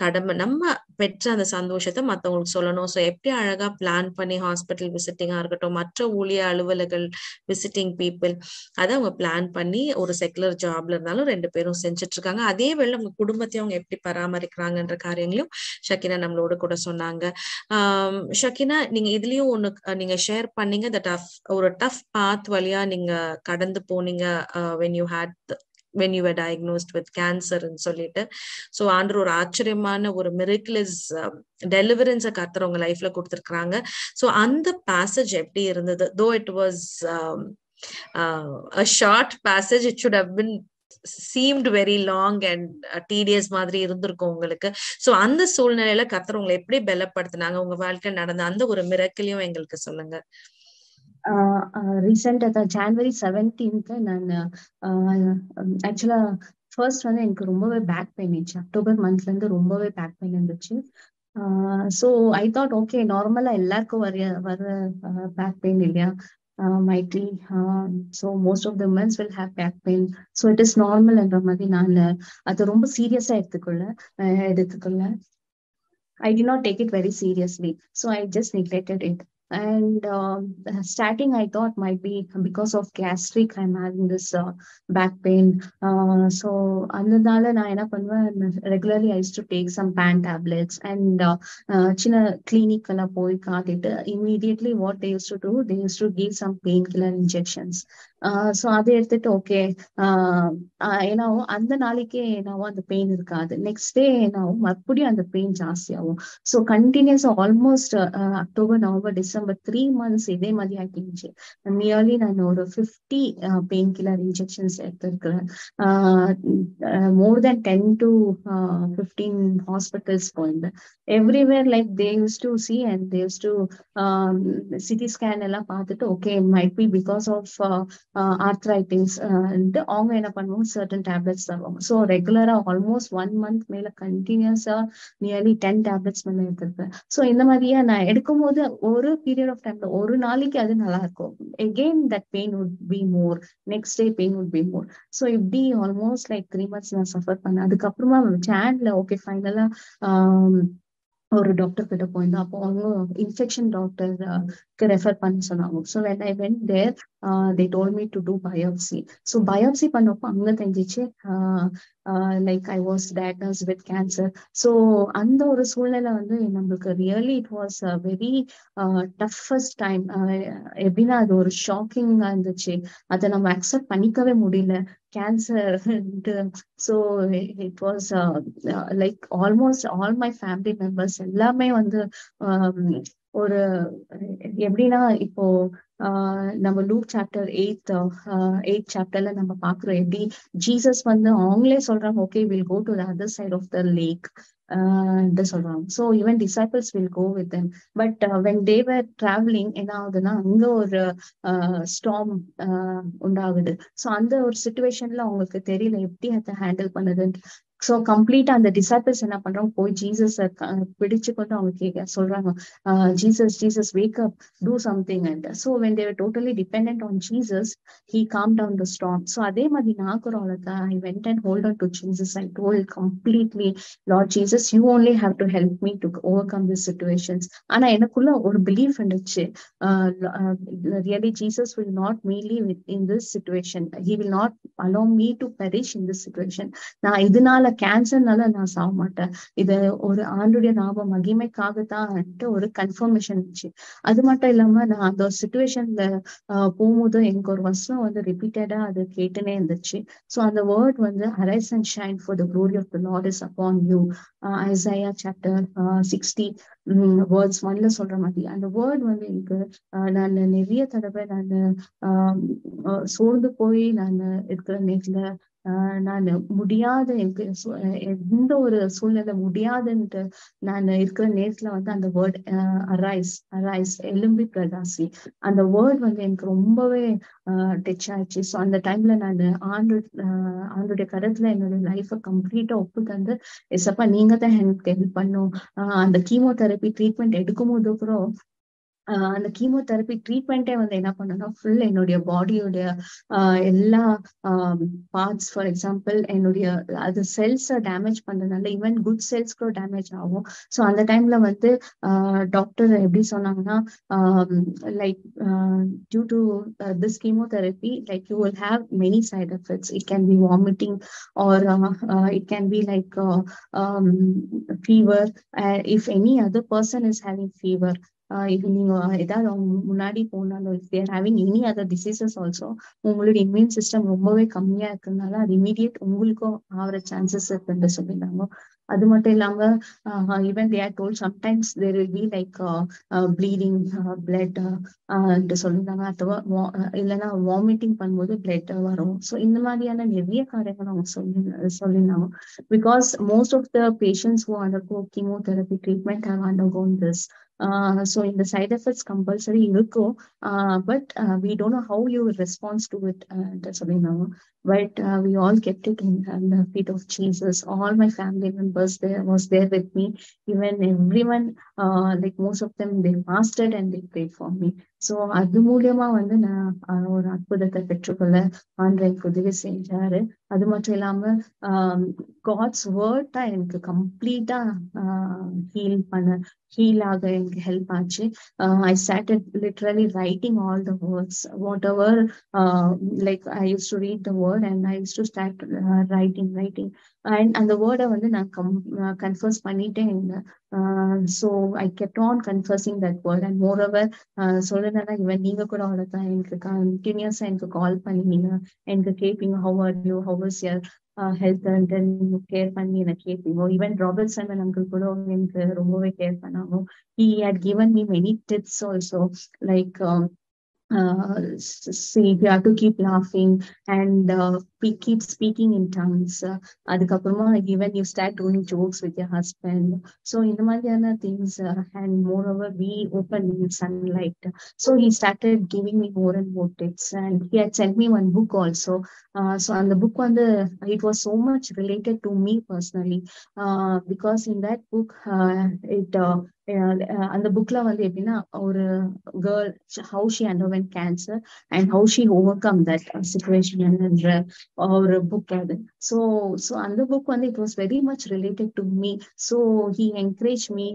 கடமை. நம்ம பெற்ற அந்த சந்தோஷத்தை மத்தவங்களுக்கு சொல்லணும். ஸோ எப்படி அழகா பிளான் பண்ணி ஹாஸ்பிட்டல் விசிட்டிங்கா இருக்கட்டும் மற்ற ஊழிய அலுவலர்கள் விசிட்டிங் பீப்புள் அதை அவங்க பிளான் பண்ணி ஒரு செக்குலர் ஜாப்ல இருந்தாலும் ரெண்டு பேரும் செஞ்சுட்டு இருக்காங்க அதே வேளை அவங்க குடும்பத்தையும் அவங்க எப்படி பராமரிக்கிறாங்கன்ற காரியங்களையும் ஷக்கினா நம்மளோட கூட சொன்னாங்க. ஆஹ் ஷக்கினா நீங்க இதுலயும் ஒண்ணு நீங்க ஷேர் பண்ணீங்க. த டஃப் ஒரு டஃப் பாத் வழியா நீங்க கடந்து போனீங்க when you had when you diagnosed with கேன்சர்னு சொல்லிட்டு. ஸோ ஆண்டர் ஒரு ஆச்சரியமான ஒரு மிரிக்லஸ் டெலிவரன்ஸை கத்துறவங்க லைஃப்ல கொடுத்துருக்குறாங்க. ஸோ அந்த பேசேஜ் எப்படி இருந்தது? Though it was a short passage it should have been seemed very long and tedious மாதிரி இருந்திருக்கும் உங்களுக்கு. சோ அந்த சூழ்நிலையில கத்தர் உங்களை எப்படி பலப்படுத்தினாங்க? உங்க வாழ்க்கையில் நடந்த அந்த ஒரு மிரக்கலையும் எங்களுக்கு சொல்லுங்க. ரீசெண்ட் ஜான்வரி செவன்டீன்த் நான் uh, uh, ஆக்சுவலா ஃபர்ஸ்ட் வந்து எனக்கு ரொம்பவே பேக் பெயின் இருந்துச்சு அக்டோபர் மந்த்ல இருந்து ரொம்பவே பேக் பெயின் இருந்துச்சு. ஸோ ஐ தாட் ஓகே நார்மலா எல்லாருக்கும் வர வர uh, பேக் பெயின் இல்லையா? மைட்லி so most of the womens will have back pain so it is நார்மல்ன்ற மாதிரி நான் அதை ரொம்ப சீரியஸா எடுத்துக்கொள்ள எடுத்துக்கொள்ள I did not take it very seriously so I just neglected it and uh, starting i thought might be because of gastric i'm having this uh, back pain uh, so அதனால நான் என்ன பண்ணுவேன் regularly I do take some pain tablets and சின்ன clinic எல்லாம் போய் காட்டிட்டு immediately what they used to do they used to give some pain killer injections So அதை எடுத்துட்டு ஓகே ஏன்னாவோ அந்த நாளைக்கே என்னாவோ அந்த பெயின் இருக்காது. நெக்ஸ்ட் டே என்னாவும் மறுபடியும் அந்த pain ஜாஸ்தியாகும் so continues almost October November December three months இதே மாதிரி ஆகிடுச்சு. நியர்லி நான் ஒரு ஃபிஃப்டி பெயின் கில்லர் இன்ஜெக்ஷன்ஸ் எடுத்திருக்கிறேன். More then ten to fifteen hospitals போயிருந்தேன். Everywhere like they used to see and they used to CT scan எல்லாம் பார்த்துட்டு okay might be because of arthritis அவங்க என்ன பண்ணுவாங்க சர்டன் டேப்லெட்ஸ் தருவாங்க. ஸோ ரெகுலரா almost one month மேல கண்டினியூஸா நியர்லி டென் டேப்லெட்ஸ் மேல எடுத்திருப்பேன். ஸோ இந்த மாதிரியா நான் எடுக்கும் போது ஒரு பீரியட் ஆஃப் டைம்ல ஒரு நாளைக்கு அது நல்லா இருக்கும் again that pain would be more next day pain would be more so இப்படி ஆல்மோஸ்ட் லைக் த்ரீ மந்த்ஸ் நான் சஃபர் பண்ணேன். அதுக்கப்புறமா ஜான்ல ஓகே ஃபைனலா ஒரு டாக்டர் கிட்ட போயிருந்தோம் அப்போ அவங்க இன்ஃபெக்ஷன் டாக்டருக்கு ரெஃபர் பண்ண சொன்னாங்க. So when I went there they told me to do biopsy so biopsy பண்ணப்போ அங்க தெரிஞ்சிச்சு like I was diagnosed with cancer so அந்த ஒரு சூழ்நிலை வந்து நம்மளுக்கு really it was very toughest time எப்படின்னா அது ஒரு ஷாக்கிங்கா இருந்துச்சு. அதை நம்ம அக்செப்ட் பண்ணிக்கவே முடியல. Cancer so it was like almost all my family members எல்லாமே வந்து um, ஒரு எப்படின்னா இப்போ uh, நம்ம Luke chapter eight uh, eight சாப்டர்ல நம்ம பாக்குறோம் எப்படி ஜீசஸ் வந்து அவங்களே சொல்றாங்க okay will go to other side of the lake சொல்றாங்க. So even disciples will go with them but when they're travelling என்ன ஆகுதுன்னா அங்க ஒரு ஸ்டாம் உண்டாகுது. ஸோ அந்த ஒரு சுச்சுவேஷன்ல அவங்களுக்கு தெரியல எப்படி அதை ஹேண்டில் பண்ணுதுன்னு ஸோ கம்ப்ளீட்டா அந்த டிசைபிள்ஸ் என்ன பண்றாங்க போய் ஜீசஸ் பிடிச்சு கொண்டு அவங்க கேட்க சொல்றாங்க. Jesus Jesus wake up do something and so when they were totally depend on Jesus he calm down the storm so அதே மாதிரி நான் கூட அவ்வளோதான் I went and hold on to Jesus I told completely Lord Jesus you only have to help me to overcome this situations ஆனா எனக்குள்ள ஒரு belief இருந்துச்சு really Jesus will not mealy with in this situation he will not allow me to perish in this situation நான் இதனால கேன்சர்னால நான் சாக மாட்டேன். இது ஒரு ஆண்டுடைய ஞாபகம் மகிமைக்காகத்தான் ஒரு கன்ஃபர்மேஷன் இருந்துச்சு. அது மட்டும் இல்லாம நான் அந்த ஒரு சுச்சுவேஷன்ல போகும்போது எனக்கு ஒரு வருஷம் வந்து ரிப்பீட்டடா அது கேட்டுனே இருந்துச்சு. ஸோ அந்த வேர்ட் வந்து arise and shine for the glory of the Lord is upon you Isaiah chapter sixty words ஒன்ல சொல்ற மாதிரி. அந்த வேர்ட் வந்து எனக்கு நான் நிறைய தடவை நான் சோர்ந்து போய் நான் இருக்கிற நேரத்துல நான் முடியாத எனக்கு எந்த ஒரு சூழ்நிலை முடியாதுன்ட்டு நான் இருக்கிற நேரத்துல வந்து அந்த வேர்ட் அரைஸ் அரைஸ் எலும்பி பிரகாசி. அந்த வேர்ட் வந்து எனக்கு ரொம்பவே டச் ஆயிடுச்சு ஸோ அந்த டைம்ல நான் ஆண்டு ஆண்டுடைய கருத்துல என்னோட லைஃபை கம்ப்ளீட்டா ஒப்பு தந்து எசப்பா நீங்க தான் எனக்கு ஹெல்ப் பண்ணும் அந்த தெரப்பி ட்ரீட்மெண்ட் எடுக்கும்போது கூட அந்த கீமோதெரப்பி ட்ரீட்மெண்ட்டே வந்து என்ன பண்ணனா ஃபுல் என்னுடைய பாடியோடைய எல்லா பார்ட்ஸ் ஃபார் எக்ஸாம்பிள் என்னுடைய அது செல்ஸை டேமேஜ் பண்றதுனால ஈவன் குட் செல்ஸ் கூட டேமேஜ் ஆகும். ஸோ அந்த டைம்ல வந்து டாக்டர் எப்படி சொன்னாங்கன்னா like due to this chemotherapy like you will have many side effects it can be vomiting or it can be like fever if any other person is having fever இது நீங்க ஏதாவது முன்னாடி போனாலும் if they're having any other diseases also உங்களுடைய immune system ரொம்பவே கம்மியா இருக்கிறதுனால அது இமீடியட் உங்களுக்கும் ஆகிற சான்சஸ் இருக்குன்னு சொல்லியிருந்தாங்க. அது மட்டும் இல்லாம even they are told sometimes there will be like bleeding blood சொல்லியிருந்தாங்க. அதுவா இல்லைன்னா வாமிட்டிங் பண்ணும்போது பிளட் வரும். ஸோ இந்த மாதிரியான நிறைய காரியங்கள் அவங்க சொல்லி சொல்லியிருந்தாங்க. Because most of the patients who undergo chemotherapy treatment have undergone this so இந்த சைட் எஃபெக்ட்ஸ் கம்பல்சரி இருக்கும் but we don't know how you response to it சொல்லியிருந்தாங்க but uh, we all kept it in, in the feet of Jesus. All my family members there was there with me. Even everyone, uh, like most of them, they fasted and they prayed for me. So அது மூலியமா வந்து நான் ஒரு அற்புதத்தை பெற்றுக்கொள்ள ஆண்ட்ரைக்கு உதவி செஞ்சாரு அது மட்டும் இல்லாம காட்ஸ் வேர்ட் தான் எனக்கு கம்ப்ளீட்டா ஹீல் பண்ண ஹீல் ஆக எனக்கு ஹெல்ப் ஆச்சு I started literally writing all the words whatever like I used to read the word and I used to start writing writing and அந்த வேர்டை வந்து நான் கம் கன்ஃபர்ஸ் பண்ணிட்டேன் so I get on confessing that word and moreover சொல்லணும்னா இவன் நீங்க கூட அவ்வளோதான் எனக்கு கண்டினியூஸா எனக்கு கால் பண்ணீங்க எனக்கு கேட்பீங்க how are you have is your health and care பண்ணி எனக்கு கேட்பீங்க ஈவன் ராபர்ட் சன் அங்கிள் கூட எனக்கு ரொம்பவே கேர் பண்ணாங்க he had given me many tips also like uh, see you have to keep laughing and uh, we keep speaking in tongues uh, அதுக்கப்புறமா even you start doing jokes with your husband so இந்த மாதிரியான things uh, and moreover we open in sunlight so he started giving me more and more tips and he had sent me one book also uh, so அந்த book வந்து it was so much related to me personally uh, because in that book uh, it uh, அந்த புக்ல வந்து எப்படின்னா ஒரு girl how she underwent cancer and how she overcome that situation ஒரு book அது. So so அந்த book வந்து it was very much related to me so he encourage me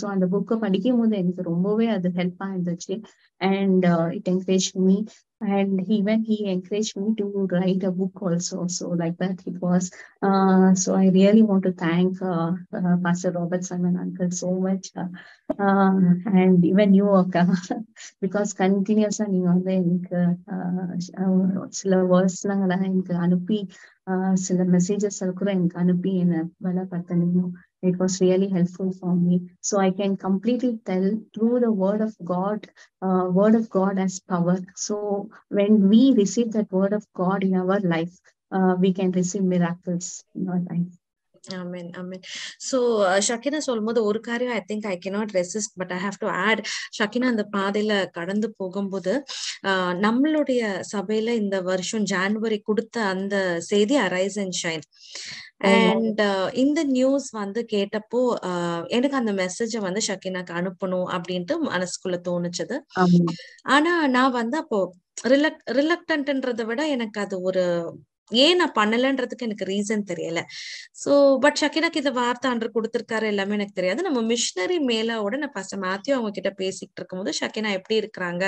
so அந்த புக்கை படிக்கும் போது எனக்கு ரொம்பவே அது ஹெல்ப்பாக இருந்துச்சு. And it encourage me and even he encouraged me to write a book also so like that it was uh, so i really want to thank uh, uh, pastor robert simon uncle so much uh, uh, and even you Akka, because continuous நீங்க வந்து எனக்கு சில வேர்ட்ஸ்லாம் எனக்கு அனுப்பி சில messages கூட எனக்கு அனுப்பி என்னை பலப்படுத்தணும் it was really helpful for me so i can completely tell through the word of god uh, word of god as power so when we receive that word of god in our life uh, we can receive miracles in our life ஆமீன் ஆமீன் so Sakina சொல்லும்போது ஒரு காரியம் I think I cannot resist but I have to add Shakina அந்த பாதையில கடந்து போகும்போது நம்மளுடைய சபையில இந்த வருஷம் ஜான்வரி கொடுத்த அந்த செய்தி அரைஸ் அண்ட் ஷைன் அண்ட் இந்த நியூஸ் வந்து கேட்டப்போ எனக்கு அந்த மெசேஜை வந்து ஷக்கினாக்கு அனுப்பணும் அப்படின்ட்டு மனசுக்குள்ள தோணுச்சது. ஆனா நான் வந்து அப்போ ரிலக் ரிலக்டன்ட்ன்றதை விட எனக்கு அது ஒரு ஏன் நான் பண்ணலன்றதுக்கு எனக்கு ரீசன் தெரியல. சோ பட் ஷக்கினாக்கு இந்த வார்த்தை அன்று கொடுத்திருக்காரு எல்லாமே எனக்கு தெரியாது. நம்ம மிஷினரி மேலாவோட நான் ஃபர்ஸ்ட் மேத்யூ அவங்க கிட்ட பேசிக்கிட்டு இருக்கும்போது ஷக்கினா எப்படி இருக்கிறாங்க?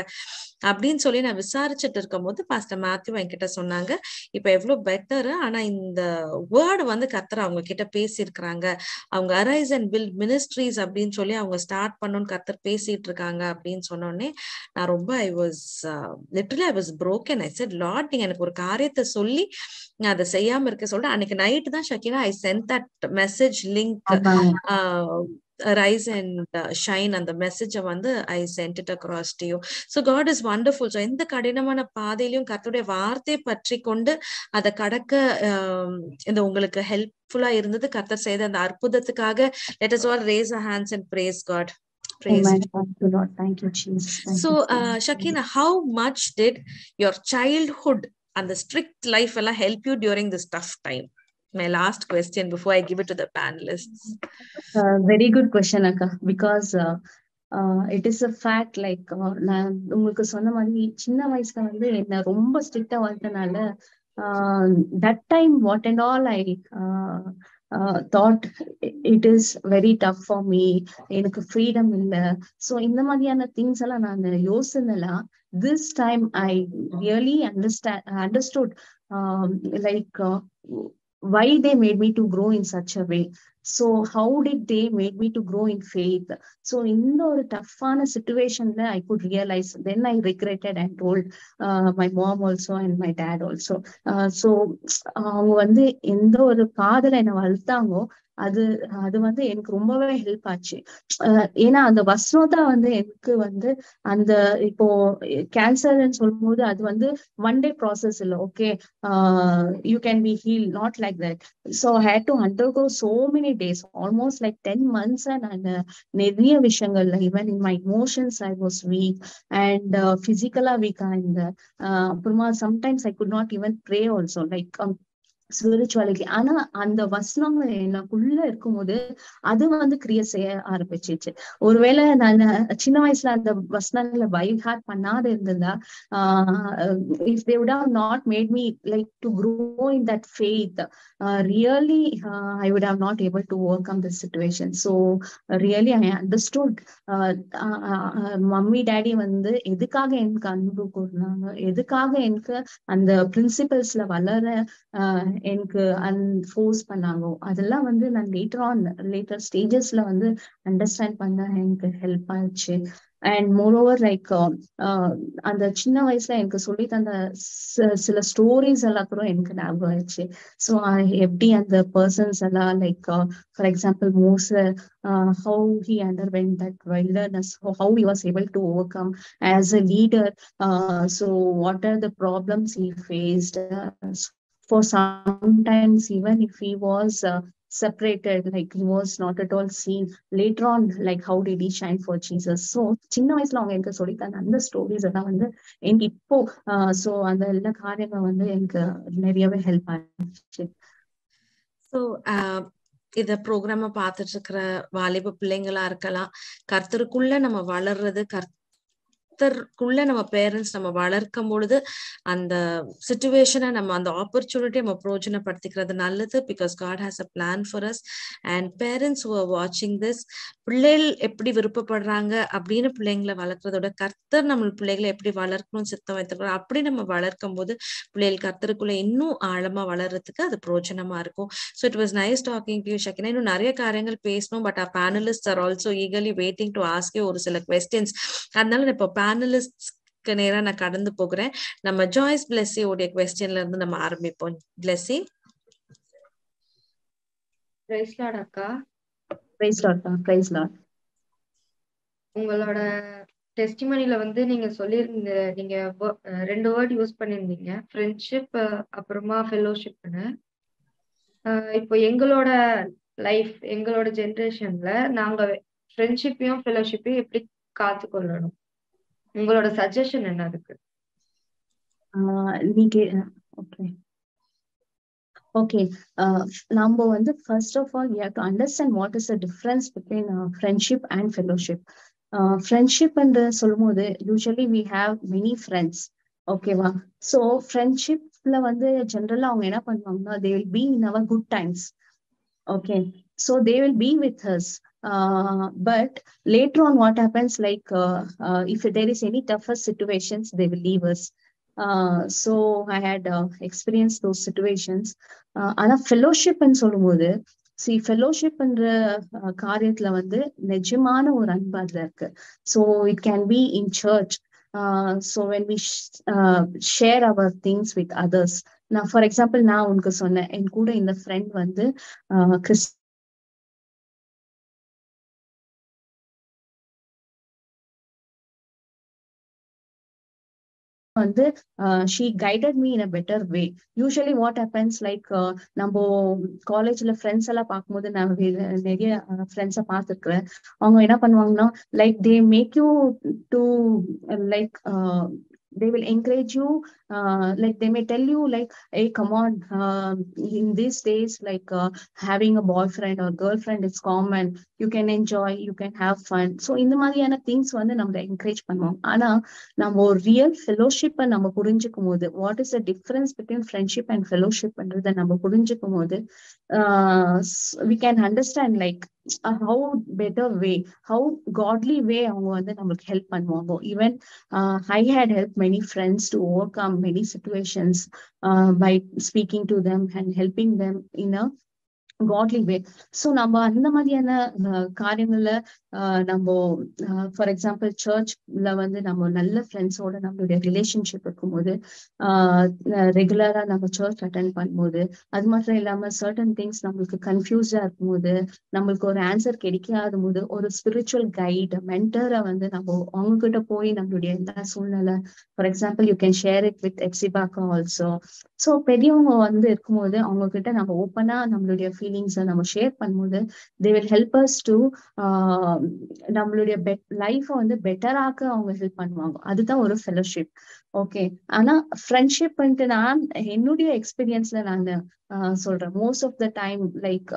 அப்படின்னு சொல்லி நான் விசாரிச்சுட்டு இருக்கும்போது பாஸ்டர் மேத்யூ என்கிட்ட சொன்னாங்க இப்ப எவ்வளவு பெட்டர் ஆனா இந்த வேர்டு வந்து கத்துற அவங்க கிட்ட பேசியிருக்கிறாங்க. அவங்க அரைஸ் அண்ட் பில்ட் மினிஸ்ட்ரிஸ் அப்படின்னு சொல்லி அவங்க ஸ்டார்ட் பண்ணணும்னு கத்தர் பேசிட்டு இருக்காங்க. அப்படின்னு சொன்னோடனே நான் ரொம்ப I was literally I was broken I said Lord நீங்க எனக்கு ஒரு காரியத்தை சொல்லி நான் அதை செய்யாம இருக்க சொல்லிட்டு அன்னைக்கு நைட்டு தான் Shakina I sent that message link rise and shine அந்த மெசேஜை வந்து I sent it across to you so God is wonderful so எந்த கடினமான பாதையிலையும் கத்துடைய வார்த்தையை பற்றி கொண்டு அதை கடக்க இந்த உங்களுக்கு ஹெல்ப்ஃபுல்லா இருந்தது. கத்தர் செய்த அந்த அற்புதத்துக்காக let us all raise a hands and praise God Praise. Thank so, uh, Shakina, how much did your childhood and the strict life will help you during this tough time? My last question before I give it to the panelists. Uh, very good question, Akka, because uh, uh, it is a fact like நான் உங்களுக்கு சொன்ன மாதிரி சின்ன வயசுல வந்து என்ன ரொம்ப ஸ்ட்ரிக்டா வளர்த்தனால that time what and all I thought it is very tough for me எனக்கு ஃப்ரீடம் இல்லை ஸோ இந்த மாதிரியான திங்ஸ் எல்லாம் நான் யோசினலாம் this time I really understand understood like why they made me to grow in such a way so how did they made me to grow in faith so இந்த ஒரு டஃப்பான சுச்சுவேஷன்ல I could realise then I regretted and told my mom also and my dad also so அவங்க வந்து எந்த ஒரு காதலை என்னை வளர்த்தாங்கோ அது அது வந்து எனக்கு ரொம்பவே ஹெல்ப் ஆச்சு. Uh, ஏன்னா அந்த வஸ்னம் தான் வந்து எனக்கு வந்து அந்த இப்போ கேன்சர்னு சொல்லும்போது அது வந்து ஒன் டே ப்ராசஸ் இல்லை okay you can be heal not like that so had to undergo so many days almost like ten months நான் நிறைய விஷயங்கள்ல even in my emotions I was weak and பிசிக்கலா வீக்கா இருந்தேன் அப்புறமா sometimes I could not even pray also like spirituality ஆனா அந்த வசனம் எனக்குள்ள இருக்கும்போது அது வந்து கிரியேட் செய்ய ஆரம்பிச்சிச்சு. ஒருவேளை நான் சின்ன வயசுல அந்த வசனங்களை பை ஹார்ட் பண்ணாத இருந்திருந்தா if they would have not made me like to grow in that faith really I would have not able to work on this situation so really I understood mummy daddy வந்து எதுக்காக எனக்கு அன்பு கூறினாங்க? எதுக்காக எனக்கு அந்த பிரின்சிபல்ஸ்ல வளர எனக்கு அன் ஃபோர்ஸ் பண்ணாங்க. அதெல்லாம் வந்து நான் லேட்டர் ஆன் லேட்டர் ஸ்டேஜஸ்ல வந்து அண்டர்ஸ்டாண்ட் பண்ண எனக்கு ஹெல்ப் ஆச்சு. அண்ட் மோர் ஓவர் லைக் அந்த சின்ன வயசுல எனக்கு சொல்லி தந்த சில ஸ்டோரிஸ் எல்லாம் கூட எனக்கு ஞாபகம் ஆயிடுச்சு ஸோ எப்படி அந்த பர்சன்ஸ் எல்லாம் like for example Moses how he underwent that wilderness how he was able to overcome as a leader so what are the problems he faced for sometimes even if he was uh, separated like he was not at all seen later on like how did he shine for jesus? So சின்ன வயசுல அவங்க எனக்கு சொல்லித்தாங்க அந்த stories எல்லாம் வந்து எனக்கு இப்போ so அந்த எல்லா காரியங்கள் வந்து எனக்கு நிறையவே ஹெல்ப் ஆச்சு. ஸோ இத ப்ரோக்ராம பார்த்துட்டு இருக்கிற வாலிப பிள்ளைங்களா இருக்கலாம். கர்த்தருக்குள்ள நம்ம வளர்றது கர்த்த ஒருத்தருக்குள்ள நம்ம பேரண்ட்ஸ் நம்ம வளர்க்கும் பொழுது அந்த சுச்சுவேஷனை நம்ம அந்த ஆப்பர்ச்சுனிட்டியை நம்ம பிரோஜனப்படுத்திக்கிறது நல்லது because God has a plan for us and parents வாட்சிங் திஸ் பிள்ளைகள் எப்படி விருப்பப்படுறாங்க அப்படின்னு பிள்ளைங்களை வளர்க்குறதோட கர்த்தர் நம்ம பிள்ளைகளை எப்படி வளர்க்கணும்னு சித்தம் வைத்திருக்கிறோம் அப்படி நம்ம வளர்க்கும் போது பிள்ளைகள் கர்த்தருக்குள்ள இன்னும் ஆழமா வளர்றதுக்கு அது பிரோஜனமா இருக்கும். So it was nice talking to Shakina இன்னும் நிறைய காரியங்கள் பேசணும் but uh panelist are also eagerly waiting to ask ஒரு சில கொஸ்டின்ஸ் அதனால இப்போ பேனலிஸ்ட்க்கு நேரா நான் கடந்து போகிறேன். நம்ம ஜாய்ஸ் பிளெஸ்ஸி உடைய கொஸ்டின்ல இருந்து நம்ம ஆரம்பிப்போம். பிளெஸ்ஸி பிரைஸ் லார்ட் அக்கா. பிரைஸ் லாட் பிரைஸ் லாட் உங்களோட டெஸ்டிமனில வந்து நீங்க சொல்லியிருந்த நீங்க ரெண்டு வேர்ட் யூஸ் பண்ணியிருந்தீங்க. ஃப்ரெண்ட்ஷிப் அப்புறமா ஃபெலோஷிப்னு இப்போ எங்களோட லைஃப் எங்களோட ஜென்ரேஷன்ல நாங்க ஃப்ரெண்ட்ஷிப்பையும் ஃபெலோஷிப்பையும் எப்படி காத்துக்கொள்ளணும்? உங்களோட சஜஷன் என்ன அதுக்கு? நீங்க ஓகே ஓகே நம்ம வந்து first of all you have to understand what is the difference between friendship and fellowship friendship என்று சொல்லும்போது usually we have many friends ஓகேவா ஸோ ஃப்ரெண்ட்ஷிப்ல வந்து ஜென்ரலா அவங்க என்ன பண்ணுவாங்கன்னா they will be in our good times okay so they will be with hers uh, but later on what happens like uh, uh, if there is any tougher situations they will leave us uh, so i had uh, experienced those situations uh, ஆனா ஃபெலோஷிப்னு சொல்லும்போது C ஃபெலோஷிப்ன்ற காரியத்துல வந்து நிஜமான ஒரு அன்பு அதுல இருக்கு so it can be in church so when we share our things with others நான் ஃபார் எக்ஸாம்பிள் நான் உனக்கு சொன்னேன் என் கூட இந்த ஃப்ரெண்ட் வந்து கிறிஸ் வந்து she guided me in a better way usually what happens like நம்ம காலேஜ்ல ஃப்ரெண்ட்ஸ் எல்லாம் பார்க்கும்போது நான் நிறைய uh, ஃப்ரெண்ட்ஸை பார்த்துருக்குறேன். அவங்க என்ன பண்ணுவாங்கன்னா like they make you to like they will encourage you uh, like they may tell you like hey come on uh, in these days like uh, having a boyfriend or girlfriend is common you can enjoy you can have fun so இந்த மாதிரியான things வந்து நம்ம encourage பண்ணுவோம் ஆனா நம்ம ஒரு real ஃபெலோஷிப்பை நம்ம புரிஞ்சுக்கும் போது what is the difference between friendship and ஃபெலோஷிப்ன்றதை நம்ம புரிஞ்சுக்கும் போது we can understand like how better way how godly way அவங்க வந்து நம்மளுக்கு ஹெல்ப் பண்ணுவாங்க even I had help many friends to overcome many situations uh, by speaking to them and helping them in a godly way so நம்ம அந்த மாதிரியான காரியங்கள்ல நம்ம for example சர்ச்ல வந்து நம்ம நல்ல ஃப்ரெண்ட்ஸோட நம்மளுடைய ரிலேஷன்ஷிப் இருக்கும்போது ரெகுலரா நம்ம சர்ச் அட்டன் பண்ணும்போது அது மாத்திரம் இல்லாம சர்டன் திங்ஸ் நம்மளுக்கு கன்ஃபியூஸ்டா இருக்கும்போது நம்மளுக்கு ஒரு ஆன்சர் கிடைக்காத போது ஒரு ஸ்பிரிச்சுவல் கைட் மென்டரை வந்து நம்ம அவங்க கிட்ட போய் நம்மளுடைய எல்லா சூழ்நிலை for example you can share it with எக்ஸிபாக்கா also so பெரியவங்க வந்து இருக்கும்போது அவங்க கிட்ட நம்ம ஓப்பனா நம்மளுடைய ஃபீலிங்ஸை நம்ம ஷேர் பண்ணும்போது they will help us to நம்மளுடைய பெட் லைஃபை வந்து பெட்டராக்க அவங்க ஹெல்ப் பண்ணுவாங்க. அதுதான் ஒரு ஃபெலோஷிப் ஓகே ஆனா ஃப்ரெண்ட்ஷிப் நான் என்னுடைய எக்ஸ்பீரியன்ஸ்ல நான் ஆஹ் சொல்றேன். Most of the time like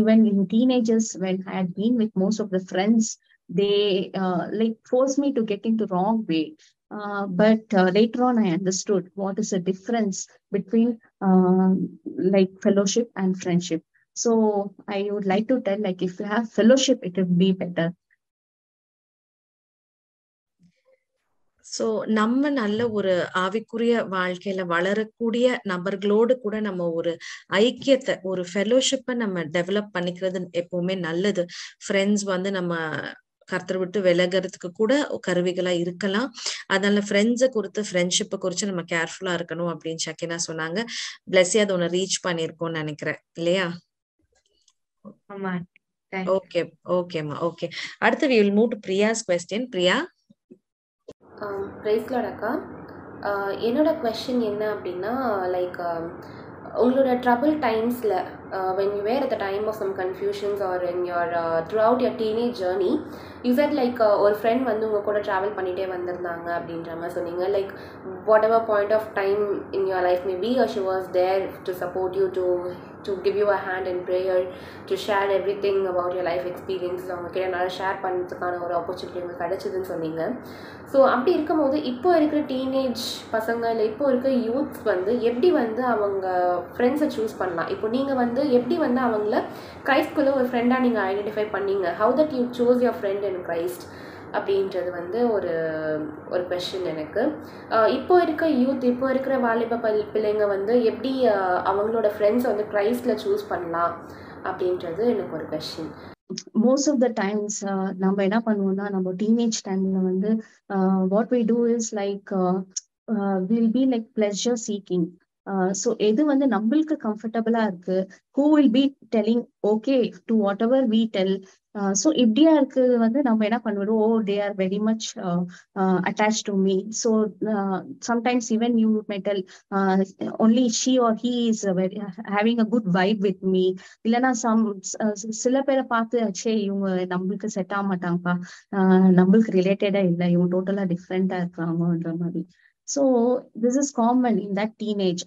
even in teenagers when I had been with most of the friends they uh, like forced me to get into wrong way. Uh, but uh, later on i understood what is the difference between uh, like fellowship and friendship so i would like to tell like if you have fellowship it would be better so நம்ம நல்ல ஒரு ஆவிக்குரிய வாழ்க்கையில வளரக்கூடிய நபர்களோடு கூட நம்ம ஒரு ஐக்கியத்தை ஒரு ஃபெலோஷிப்பை நம்ம டெவலப் பண்ணிக்கிறது எப்பவுமே நல்லது ஃப்ரெண்ட்ஸ் வந்து நம்ம கர்த்தர் விட்டு விலகிறதுக்கு கூட கருவிகளா இருக்கலாம். அதனால ஃப்ரெண்ட்ஸை குறித்து ஃப்ரெண்ட்ஷிப்பை குறித்து நம்ம கேர்ஃபுல்லா இருக்கணும் அப்படின்னு ஷக்கினா சொன்னாங்க. பிளஸ்ஸி அதை ஒன்று ரீச் பண்ணியிருக்கோம்னு நினைக்கிறேன். இல்லையா? ஓகே ஓகேம்மா ஓகே அடுத்து we will move to Priya's question Priya praise Lord அக்கா. ஆஹ் என்னோட கொஷின் என்ன அப்படின்னா லைக் உங்களோட ட்ரபிள் டைம்ஸில் when you were at the time of some confusions or in your throughout your teenage journey you like ஒரு friend வந்து உங்கள் கூட ட்ராவல் பண்ணிகிட்டே வந்திருந்தாங்க அப்படின்ற மாதிரி சொன்னீங்க. Like whatever point of time in your life maybe or she there to support you you to to you you hand hand in to share everything about your life experience அவங்க கிட்ட நல்லா share பண்ணுறதுக்கான ஒரு opportunity உங்களுக்கு கிடச்சிதுன்னு சொன்னீங்க. So அப்படி இருக்கும்போது இப்போ இருக்கிற டீனேஜ் பசங்க இல்லை இப்போ இருக்கிற யூத்ஸ் வந்து எப்படி வந்து அவங்க ஃப்ரெண்ட்ஸை சூஸ் பண்ணலாம்? இப்போ நீங்கள் வந்து எப்படி வந்து அவங்கள கிரைஸ்ட்குள்ளே ஒரு ஃப்ரெண்டாக நீங்கள் ஐடென்டிஃபை பண்ணீங்க? How that you choose your friend in Christ அப்படின்றது வந்து ஒரு ஒரு கொஷின் எனக்கு. இப்போ இருக்க யூத் இப்போ இருக்கிற வாலிப பிள்ளைங்க வந்து எப்படி அவங்களோட ஃப்ரெண்ட்ஸ் வந்து கிரைஸ்டில் சூஸ் பண்ணலாம் அப்படின்றது எனக்கு ஒரு question most of the times நம்ம என்ன பண்ணுவோம்னா நம்ம டீனேஜ் டைம்ல வந்து what we do is like will be like pleasure seeking so எது வந்து நம்மளுக்கு கம்ஃபர்டபுளா இருக்கு? Who will be telling okay to whatever we tell so இப்படியா இருக்கிறது வந்து நம்ம என்ன பண்ணுவோம்? ஓ they are very much attach to me so sometimes even you metal only she or he is very having a good vibe with me இல்லைன்னா some சில பேரை பார்த்து சே இவங்க நம்மளுக்கு செட் ஆக மாட்டாங்கப்பா. ஆஹ் நம்மளுக்கு ரிலேட்டடா இல்லை. இவங்க டோட்டலா டிஃப்ரெண்டா இருக்காங்கன்ற மாதிரி. So this is common in that teenage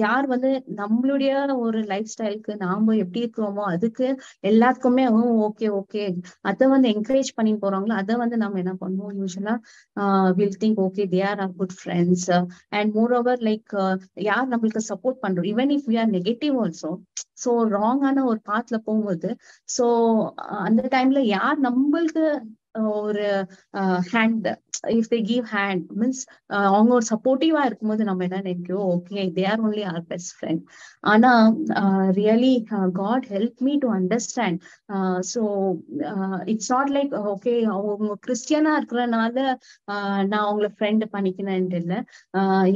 யார் வந்து நம்மளுடைய ஒரு லைஃப் ஸ்டைலுக்கு நாம எப்படி இருக்கிறோமோ அதுக்கு எல்லாத்துக்குமே ஓகே ஓகே அதை வந்து என்கரேஜ் பண்ணி போறாங்களோ அதை வந்து நம்ம என்ன பண்ணுவோம்? யூஸ்வலா will think okay they are are good friends and more over like யார் நம்மளுக்கு சப்போர்ட் பண்றோம்? Even if we are negative also so ராங்கான ஒரு பாத்துல போகும்போது ஸோ அந்த டைம்ல யார் நம்மளுக்கு ஒரு hand if they give hand means அவங்க ஒரு சப்போர்ட்டிவா இருக்கும்போது நம்ம என்ன நினைக்கிறோம்? Okay they are only our best friend ஆனா really God help me to understand so it's not like okay அவங்க கிறிஸ்டியனா இருக்கிறனால uh, நான் அவங்கள ஃப்ரெண்ட் பண்ணிக்கினேன் இல்லை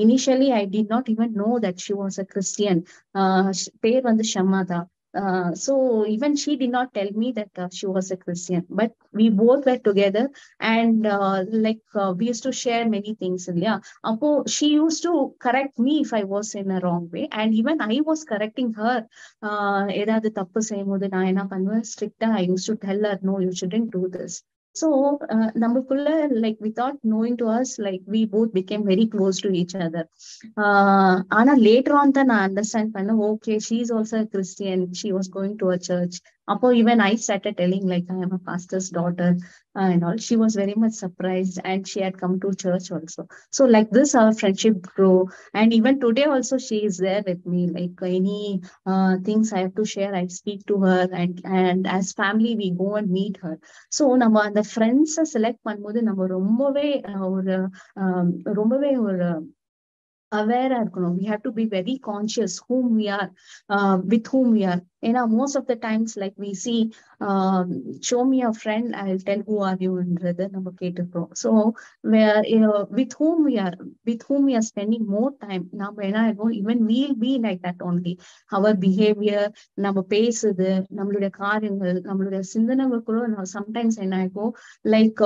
initially I did not even know that she was a Christian பேர் வந்து Samatha Uh, so even she did not tell me that uh, she was a Christian, but we both were together and uh, like uh, we used to share many things. And yeah, Apo, she used to correct me if I was in a wrong way, and even I was correcting her. Uh, I used to tell her, no, you shouldn't do this. Tell her no you shouldn't do this so நமக்குள்ள like without knowing to us like we both became very close to each other ஆனா later on தான் நான் understand பண்ணேன் okay she is also Christian she was going to a church அப்போ even I started telling like I am a pastor's daughter and all she was very much surprised and she had come to church also so like this our friendship grew and even today also she is there with me like any uh, things i have to share i speak to her and and as family we go and meet her so நம்ம அந்த ஃப்ரெண்ட்ஸை select பண்ணும்போது நம்ம ரொம்பவே அஹ், ஒரு ஆம், ரொம்பவே ஒரு அவேரா இருக்கணும் we have to be very conscious whom we are uh, with whom we are ஏன்னா most of the times like we see um, show me a friend i'll tell who are you ன்றது நம்ம கேட்டுக்கிறோம் so where uh, with whom we are with whom we are spending more time நம்ம என்ன ஆகும் even we'll be like that only our behavior நம்ம பேசுது நம்மளுடைய காரியங்கள் நம்மளுடைய சிந்தனைகள் கூட சம்டைம்ஸ் என்ன ஆகும் like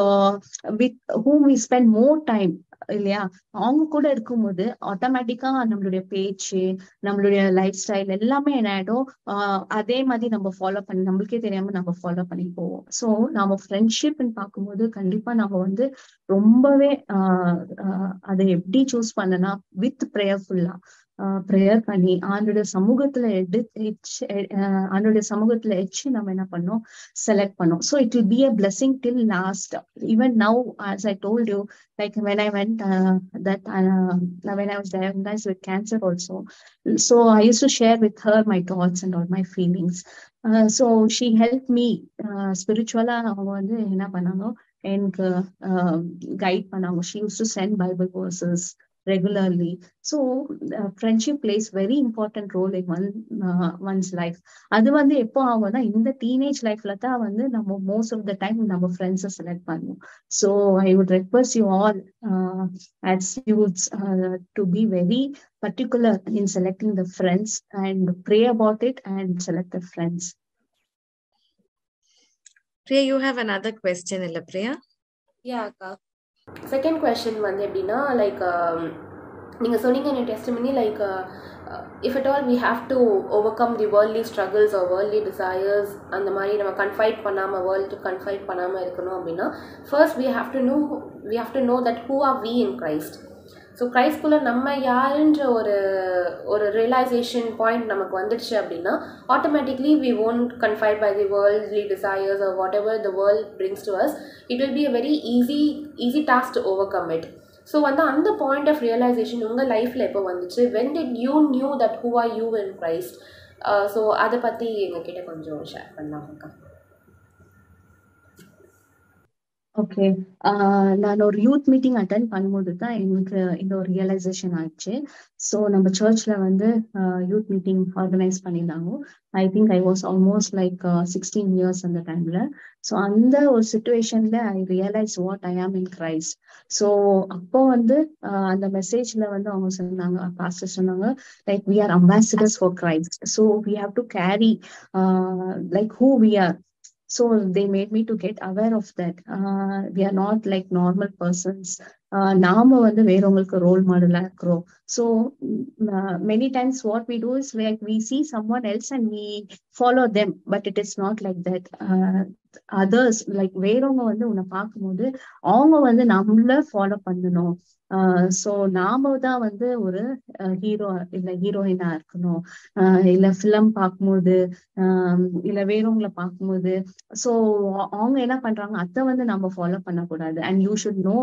with whom we spend more time இல்லையா? அவங்க கூட இருக்கும்போது ஆட்டோமேட்டிக்கா நம்மளுடைய பேச்சு நம்மளுடைய லைஃப் ஸ்டைல் எல்லாமே என்ன ஆயிடும்? ஆஹ் அதே மாதிரி நம்ம ஃபாலோ பண்ணி நம்மளுக்கே தெரியாம நம்ம ஃபாலோ பண்ணி போவோம். ஸோ நம்ம ஃப்ரெண்ட்ஷிப்னு பார்க்கும்போது கண்டிப்பா நம்ம வந்து ரொம்பவே ஆஹ் அதை எப்படி சூஸ் பண்ணனா வித் ப்ரேயர்ஃபுல்லா ப்ரேயர் பண்ணி ஆண்டோட சமூகத்துல எடு ஆண்டோட சமூகத்துல வச்சு நம்ம என்ன பண்ணோம் செலக்ட் பண்ணோம் so it will be a blessing till last even now as I told you like when I went uh, that uh, when I was diagnosed with cancer also. So I used to share with her my thoughts and all my feelings. Uh, so she helped me uh, spiritual அவங்க வந்து என்ன பண்ணாங்க எனக்கு guide பண்ணாங்க she used to send Bible courses regularly so uh, friendship plays very important role in one uh, one's life அது வந்து எப்போ ஆகும்னா இந்த டீனேஜ் லைஃப்ல தான் வந்து நம்ம மோஸ்ட் ஆஃப் த டைம் நம்ம ஃப்ரெண்ட்ஸை செலக்ட் பண்ணுவோம் so I would request you all as youths uh, to be very particular in selecting the friends and pray about it and select the friends Priya, you have another question, illa Priya? Yeah அக்கா Second question வந்து எப்படின்னா like நீங்கள் சொன்னீங்க என் testimony like if at all we have to overcome the worldly struggles or worldly desires அந்த மாதிரி நம்ம confide பண்ணாமல் world confide பண்ணாமல் இருக்கணும் அப்படின்னா first we have to know we have to know that who are we in Christ so கிரைஸ்ட்குள்ளே நம்ம யாருன்ற ஒரு ஒரு ரியலைசேஷன் பாயிண்ட் நமக்கு வந்துடுச்சு அப்படின்னா automatically we won't confined by the worldly desires or whatever the world brings to us it will be a very easy easy task to overcome it so வந்து அந்த point of realisation உங்கள் லைஃப்பில் எப்போ வந்துச்சு? When did you knew that who are you in Christ so அதை பற்றி எங்ககிட்ட கொஞ்சம் ஷேர் பண்ணலாம் அக்கா? ஓகே நான் ஒரு யூத் மீட்டிங் அட்டன் பண்ணும்போது தான் எனக்கு இந்த ஒரு ரியலைசேஷன் ஆயிடுச்சு ஸோ நம்ம சர்ச்ல வந்து யூத் மீட்டிங் ஆர்கனைஸ் பண்ணியிருந்தாங்க. I think I was almost like sixteen years அந்த டைம்ல ஸோ அந்த ஒரு சுச்சுவேஷன்ல ஐ realise what I am in Christ so அப்போ வந்து அந்த மெசேஜ்ல வந்து அவங்க சொன்னாங்க பாஸ்டர் சொன்னாங்க like we are ambassadors for Christ so we have to carry like who we are so they made me to get aware of that uh, we are not like normal persons uh, நாம வந்து வேறவங்களுக்கு role மாடலா இருக்கிறோம் so many times what we do is like we see someone else and we follow them but it is not like that others like வேறவங்க வந்து உன்னை பார்க்கும்போது அவங்க வந்து நம்மள ஃபாலோ பண்ணணும். சோ நாம தான் வந்து ஒரு ஹீரோ இல்ல ஹீரோயினா இருக்கணும். இல்ல ஃபிலிம் பார்க்கும்போது இல்ல வேறவங்களை பார்க்கும்போது. சோ அவங்க என்ன பண்றாங்க? அதை வந்து நம்ம ஃபாலோ பண்ணக்கூடாது. And you should know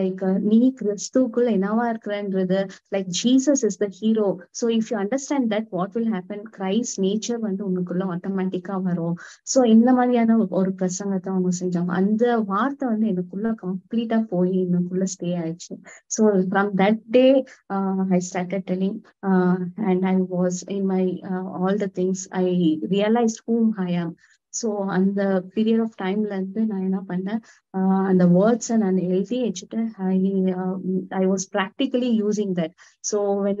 like நீ கிறிஸ்துக்குள்ள என்னவா இருக்கிறன்றது. Like Jesus is the hero so if you understand that what will happen Christ nature வந்து உனக்குள்ள ஆட்டோமேட்டிக்கா வரும். சோ இந்த மாதிரியான ஒரு பிரசங்கத்தை அவங்க செஞ்சாங்க அந்த வார்த்தை வந்து எனக்குள்ள கம்ப்ளீட்டா போய் எனக்குள்ள ஸ்டே ஆயிடுச்சு So from that day, uh, I started telling, uh, and I was in my uh, all the things. I realized whom I am. So அந்த பீரியட் ஆஃப் டைம்ல இருந்து நான் என்ன பண்ணேன் அந்த வேர்ட்ஸை நான் எழுதி வச்சுட்டு I I was practically using that so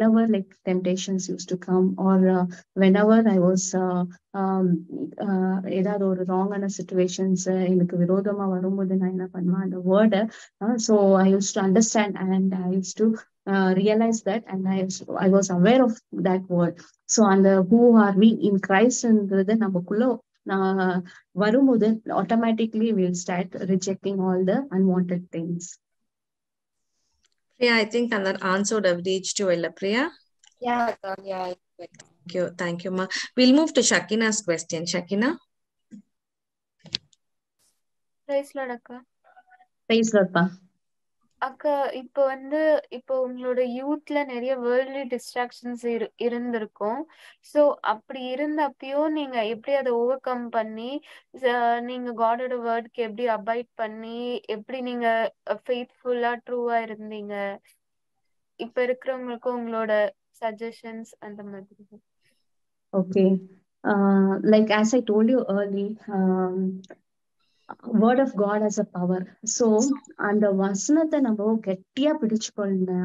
whenever like temptations used to come or whenever I was ஏதாவது ஒரு ராங்கான சுச்சுவேஷன்ஸ் எனக்கு விரோதமா வரும்போது நான் என்ன பண்ணுவேன் அந்த வேர்டை so I used to understand and I used to realise that and I I was aware of that word so அந்த ஹூ ஆர் வி இன் கிரைஸ்ட்ன்றது நமக்குள்ள வரும்போது automatically will start rejecting all the unwanted things Priya, I think that answer would have reached you, Ella Priya. Yeah, yeah. Thank you, thank you, Ma. We'll move to Shakina's question. Shakina. பிரைஸ்லாட் அக்கா பேசுறப்பா அக்கா இப்போ வந்து இப்போ உங்களோட யூத்ல நிறைய worldly distractions இரு இருந்திருக்கும். So அப்படி இருந்தப்பயும் நீங்க எப்படி அதை ஓவர் கம் பண்ணி ச- நீங்க காடோட வேர்ட்க்கு எப்படி அபாய்ட் பண்ணி எப்படி நீங்க ஃபெய்த்ஃபுல்லா ட்ரூவா இருந்தீங்க? இப்ப இருக்கிறவங்களுக்கும் உங்களோட சஜஷன்ஸ் அந்த மாதிரி. Okay. Uh, like as I told you early, um, word of God as a power so அந்த வசனத்தை நம்ம கெட்டியா பிடிச்சுக்கொள்ளா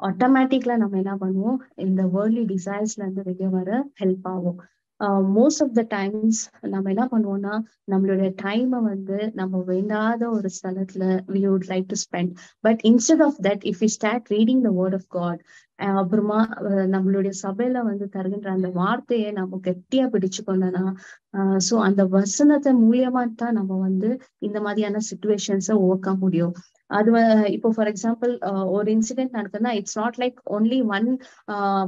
ஆட்டோமேட்டிக்ல நம்ம என்ன பண்ணுவோம்? இந்த வேர்ல்ட்லி டிசைர்ஸ்ல இருந்து வெளியே வர ஹெல்ப் ஆகும். மோஸ்ட் ஆஃப் த டைம்ஸ் நம்ம என்ன பண்ணுவோம்னா நம்மளுடைய டைமை வந்து நம்ம வேண்டாத ஒரு ஸ்தலத்துல we would like to spend but instead of that if you start reading the word of God அப்புறமா நம்மளுடைய சபையில வந்து தருகின்ற அந்த வார்த்தையை நம்ம கெட்டியா பிடிச்சுக்கொண்டனா சோ அந்த வசனத்தை மூலியமா தான் நம்ம வந்து இந்த மாதிரியான சுச்சுவேஷன்ஸை ஓக்க முடியும். அது இப்போ ஃபார் எக்ஸாம்பிள் ஒரு இன்சிடென்ட் நடக்குதுன்னா it's not like only one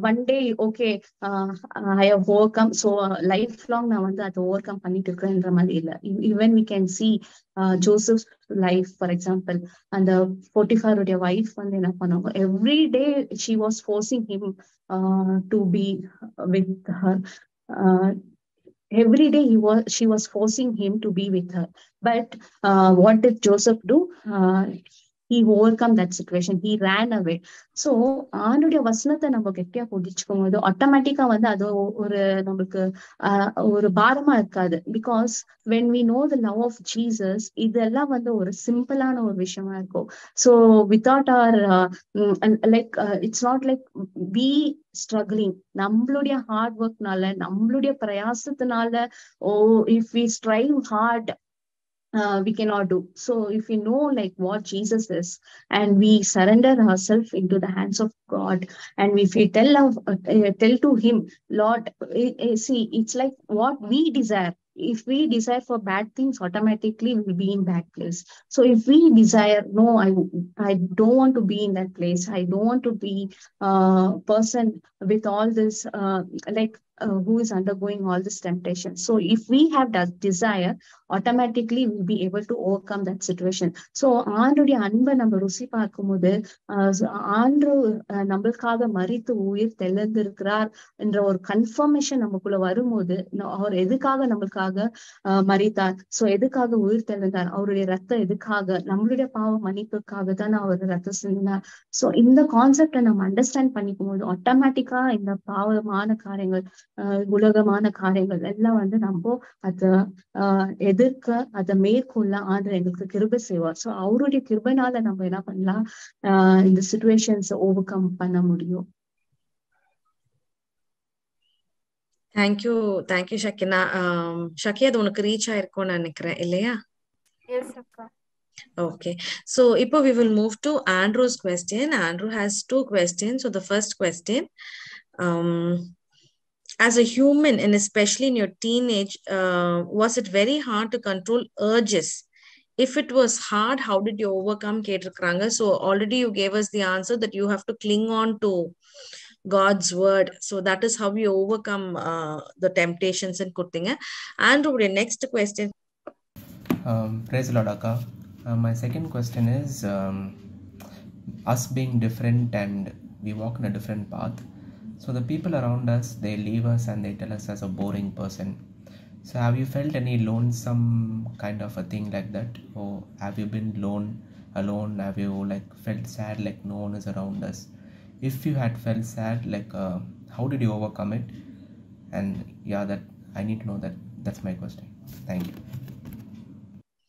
one day okay I how overcome so life long நான் வந்து அதை ஓவர் கம் பண்ணிட்டு இருக்கேன்ற மாதிரி இல்லை even we can see Joseph life for example அந்த போர்ட்டிஃபாருடைய ஒய்ஃப் வந்து என்ன பண்ணுவாங்க every day she was forcing him to be with her every day he was she was forcing him to be with her. But uh, what did joseph do? Uh, he over come that situation he ran away so ஆண்டுடைய வசனத்தை நம்ம கெட்டியா பிடிச்சுக்கும் போது ஆட்டோமேட்டிக்கா வந்து அது ஒரு நம்மளுக்கு ஆஹ் ஒரு பாரமா இருக்காது. Because when we know the love of Jesus இதெல்லாம் வந்து ஒரு சிம்பிளான ஒரு விஷயமா இருக்கும். So without or like it's not like we struggling நம்மளுடைய ஹார்ட் ஒர்க்னால நம்மளுடைய பிரயாசத்தினால ஓ if we strive hard uh, we cannot do. So if we know like what Jesus is and we surrender ourselves into the hands of God and if we tell of, uh, tell to him, Lord, eh, eh, see, it's like what we desire. If we desire for bad things, automatically we'll be in bad place. So if we desire, no, I I don't want to be in that place. I don't want to be a uh, person with all this uh, like uh, who is undergoing all this temptation. So if we have that desire, automatically we'll be able to overcome that situation. So ஆண்டுடைய அன்பை நம்ம ருசி பார்க்கும்போது uh, ஆஹ் ஆண்டு uh, நம்மளுக்காக மறித்து உயிர் தெளிந்திருக்கிறார் என்ற ஒரு கன்ஃபர்மேஷன் நமக்குள்ள வரும்போது அவர் எதுக்காக நம்மளுக்காக uh, ஆஹ் மறித்தார் சோ எதுக்காக உயிர் தெளிந்தார் அவருடைய ரத்தம் எதுக்காக நம்மளுடைய பாவ மன்னிப்புக்காக தான் அவர் ரத்தம் செஞ்சார் சோ இந்த கான்செப்டை நம்ம அண்டர்ஸ்டாண்ட் பண்ணிக்கும் போது ஆட்டோமேட்டிக்கா இந்த பாவமான காரியங்கள் உலகமான காரியங்கள் எல்லாம் வந்து நம்ம அத ஆஹ் எதிர்க்க அதை மேற்கொள்ள ஆண்டு எங்களுக்கு கிருபை செய்வார். சோ அவருடைய கிருபைனால நம்ம என்ன பண்ணலாம்? ஆஹ் இந்த சுச்சுவேஷன்ஸ் ஓவர் கம் பண்ண முடியும். Thank you thank you Sakina. ஷக்கி அது உனக்கு ரீச் ஆயிருக்கும்னு நினைக்கிறேன் இல்லையா? எஸ் அக்கா. Okay, so Ipo, we will move to Andrew's question. Andrew has two questions. So the first question, um, as a human and especially in your teenage, uh, was it very hard to control urges? If it was hard, how did you overcome Ketrakranga? So already you gave us the answer that you have to cling on to God's word. So that is how you overcome uh, the temptations in Kurtinga. Andrew, your next question. Um, praise Lord, Akka. Uh, my second question is um, us being different and we walk in a different path. So the people around us, they leave us and they tell us as a boring person. So have you felt any lonesome kind of a thing like that? Or have you been lone, alone? Have you like felt sad like no one is around us? If you had felt sad, like uh, how did you overcome it? And yeah, that I need to know that. That's my question. Thank you.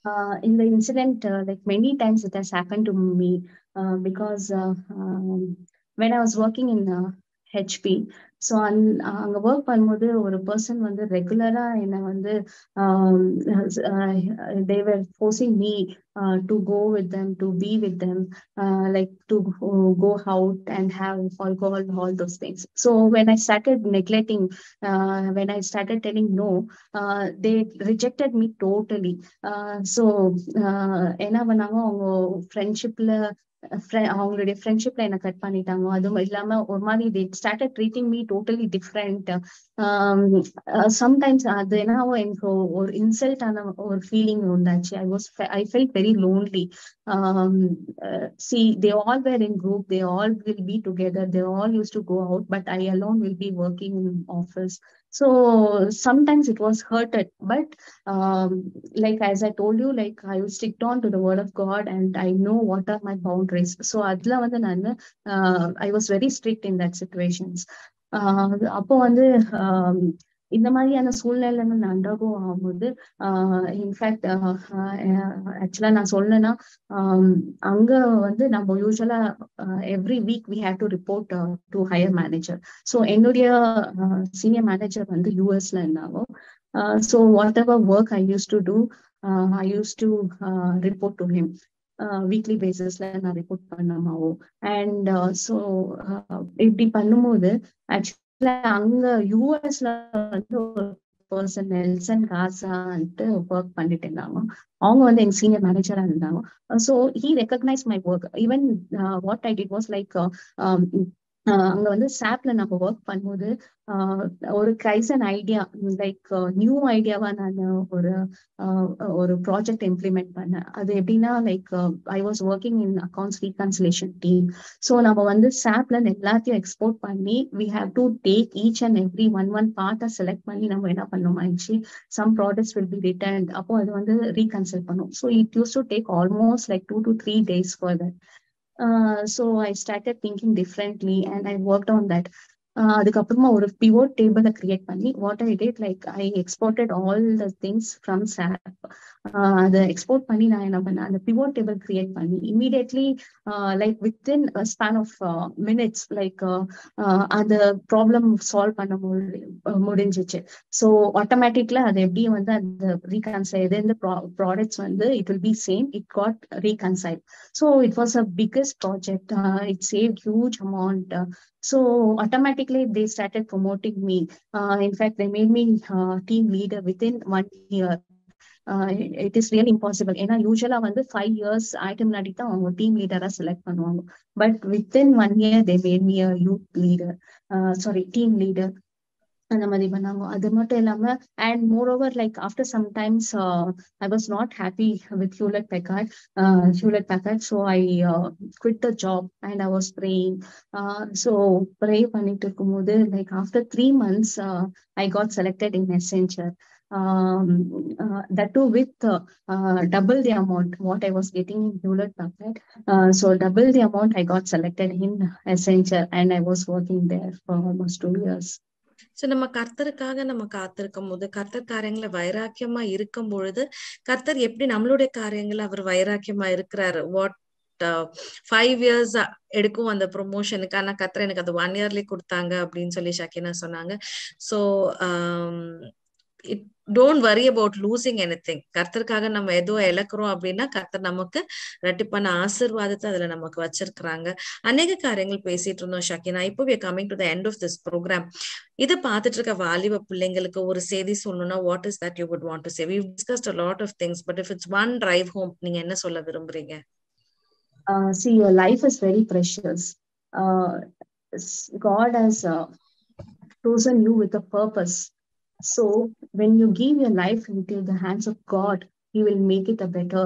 uh, in the incident, uh, like many times it has happened to me uh, because uh, um, when I was working in uh, HP, so அந் அங்க work பண்ணும்போது ஒரு person வந்து ரெகுலரா என்னை வந்து they were forcing me to go with them to be with them like to go out and have alcohol all those things so when i started neglecting uh, when i started telling no uh, they rejected me totally uh, so uh, என்ன பண்ணாங்க அவங்க ஃப்ரெண்ட்ஷிப்ல அவங்களுடைய ஃப்ரெண்ட்ஷிப்ல என்ன cut பண்ணிட்டாங்க அதுவும் இல்லாம ஒரு மாதிரி they started treating me totally different sometimes அது என்னவோ எனக்கு ஒரு இன்சல்ட் ஆன ஒரு ஃபீலிங் உண்டாச்சு I was I felt very lonely see they all were in group they all will be together they all used to go out but I alone will be working in office so sometimes it was hurted but um, like as i told you like i will stick on to the word of god and i know what are my boundaries so adla வந்து நான் i was very strict in that situations ஆஹ் அப்போ வந்து ஆஹ் இந்த மாதிரியான சூழ்நிலைகள் நான் undergo ஆகும்போது in fact ஆக்சுவலா நான் சொல்லனா அங்க வந்து நம்ம யூஸ்வலா every week we have to report to higher manager so என்னுடைய சீனியர் மேனேஜர் வந்து யூஎஸ்ல இருந்தாங்க so whatever work I use to do I use to report to him weekly பேசிஸ்ல நான் ரிப்போர்ட் பண்ணமாவோ. அண்ட் ஸோ இப்படி பண்ணும்போது ஆக்சுவலி அங்க யூஎஸ்ல வந்து ஒரு பர்சன் நெல்சன் காசான்ட்டு ஒர்க் பண்ணிட்டு இருந்தாங்க. அவங்க வந்து எங்க சீனியர் மேனேஜரா இருந்தாங்க. So he recognise my work even what I did was like ah அங்க வந்து சாப்ல நம்ம ஒர்க் பண்ணும்போது ஒரு கைசன் ஐடியா லைக் நியூ ஐடியாவா நான் ஒரு ஒரு ப்ராஜெக்ட் இம்ப்ளிமெண்ட் பண்ணேன். அது எப்படின்னா like I was working in accounts reconciliation team so நம்ம வந்து சாப்ல எல்லாத்தையும் எக்ஸ்போர்ட் பண்ணி we have to take each and every one one பார்ட்டை செலக்ட் பண்ணி நம்ம என்ன பண்ணோம் ஆயிடுச்சு. Some products will be return அப்போ அது வந்து ரீகன்சல் பண்ணும். So it use to take almost like two to three days for that uh, so I started thinking differently and I worked on that. Uh, அதுக்கப்புறமா ஒரு pivot டேபிளை create பண்ணி what I did like I exported all the things from SAP அதை export பண்ணி நான் என்ன பண்ணேன் அந்த பிவோட் டேபிள் கிரியேட் பண்ணி immediately like within span of minutes like அந்த ப்ராப்ளம் சால்வ் பண்ண முடி முடிஞ்சிச்சு ஸோ ஆட்டோமேட்டிக்ல அது எப்படி வந்து அந்த ரீகன்சைல் எந்த ப்ராடக்ட்ஸ் வந்து it will be same it got reconcile so it was a biggest project it save huge amount so automatically they started promoting me uh, in fact they made me uh, team leader within one year It is real impossible ஏன்னா யூஸ்வலா வந்து five years ஆயிட்டு முன்னாடி தான் அவங்க team லீடரா select பண்ணுவாங்க. But within one year they made me a youth leader sorry team leader அந்த மாதிரி பண்ணாங்க. அது மட்டும் இல்லாம and moreover like after sometimes I was not happy with Hewlett Packard Hewlett Packard so I quit the job and I was praying so pray பண்ணிட்டு இருக்கும்போது like after three months I got selected in messenger um, uh, that too with uh, uh, double the amount what I was getting in Hewlett Packard. Uh, so double the amount I got selected in Accenture and I was working there for almost two years. So நம்ம கர்த்தருக்காக நம்ம காத்திருக்கும் போது கர்த்தர் காரியங்களை வைராக்கியமா இருக்கும் பொழுது கர்த்தர் எப்படி நம்மளுடைய காரியங்களை அவர் வைராக்கியமா இருக்கிறாரு வாட் ஃபைவ் இயர்ஸ் எடுக்கும் அந்த ப்ரொமோஷனுக்கு ஆனா கர்த்தர் எனக்கு அது ஒன் இயர்லயே கொடுத்தாங்க அப்படின்னு சொல்லி ஷக்கினா சொன்னாங்க so um, it don't worry about losing anything கர்த்தருக்காக நம்ம ஏதோ இழக்கிறோம் அப்படின்னா கர்த்தர் நமக்கு ரெட்டிப்பான ஆசிர்வாதத்தை அதுல நமக்கு வச்சிருக்கிறாங்க. அநேக காரியங்கள் பேசிட்டு இருந்தோம் ஷக்கினா. இப்போ we coming to the end of this programme இதை பார்த்துட்டு இருக்க வாலிப பிள்ளைங்களுக்கு ஒரு செய்தி சொல்லணும்னா what is that you would want to say we discussed a lot of things but if it's one drive home நீங்க என்ன சொல்ல விரும்புறீங்க? See your life is very very God has chosen you with a purpose. So when you give your life into the hands of God, He will make it a better.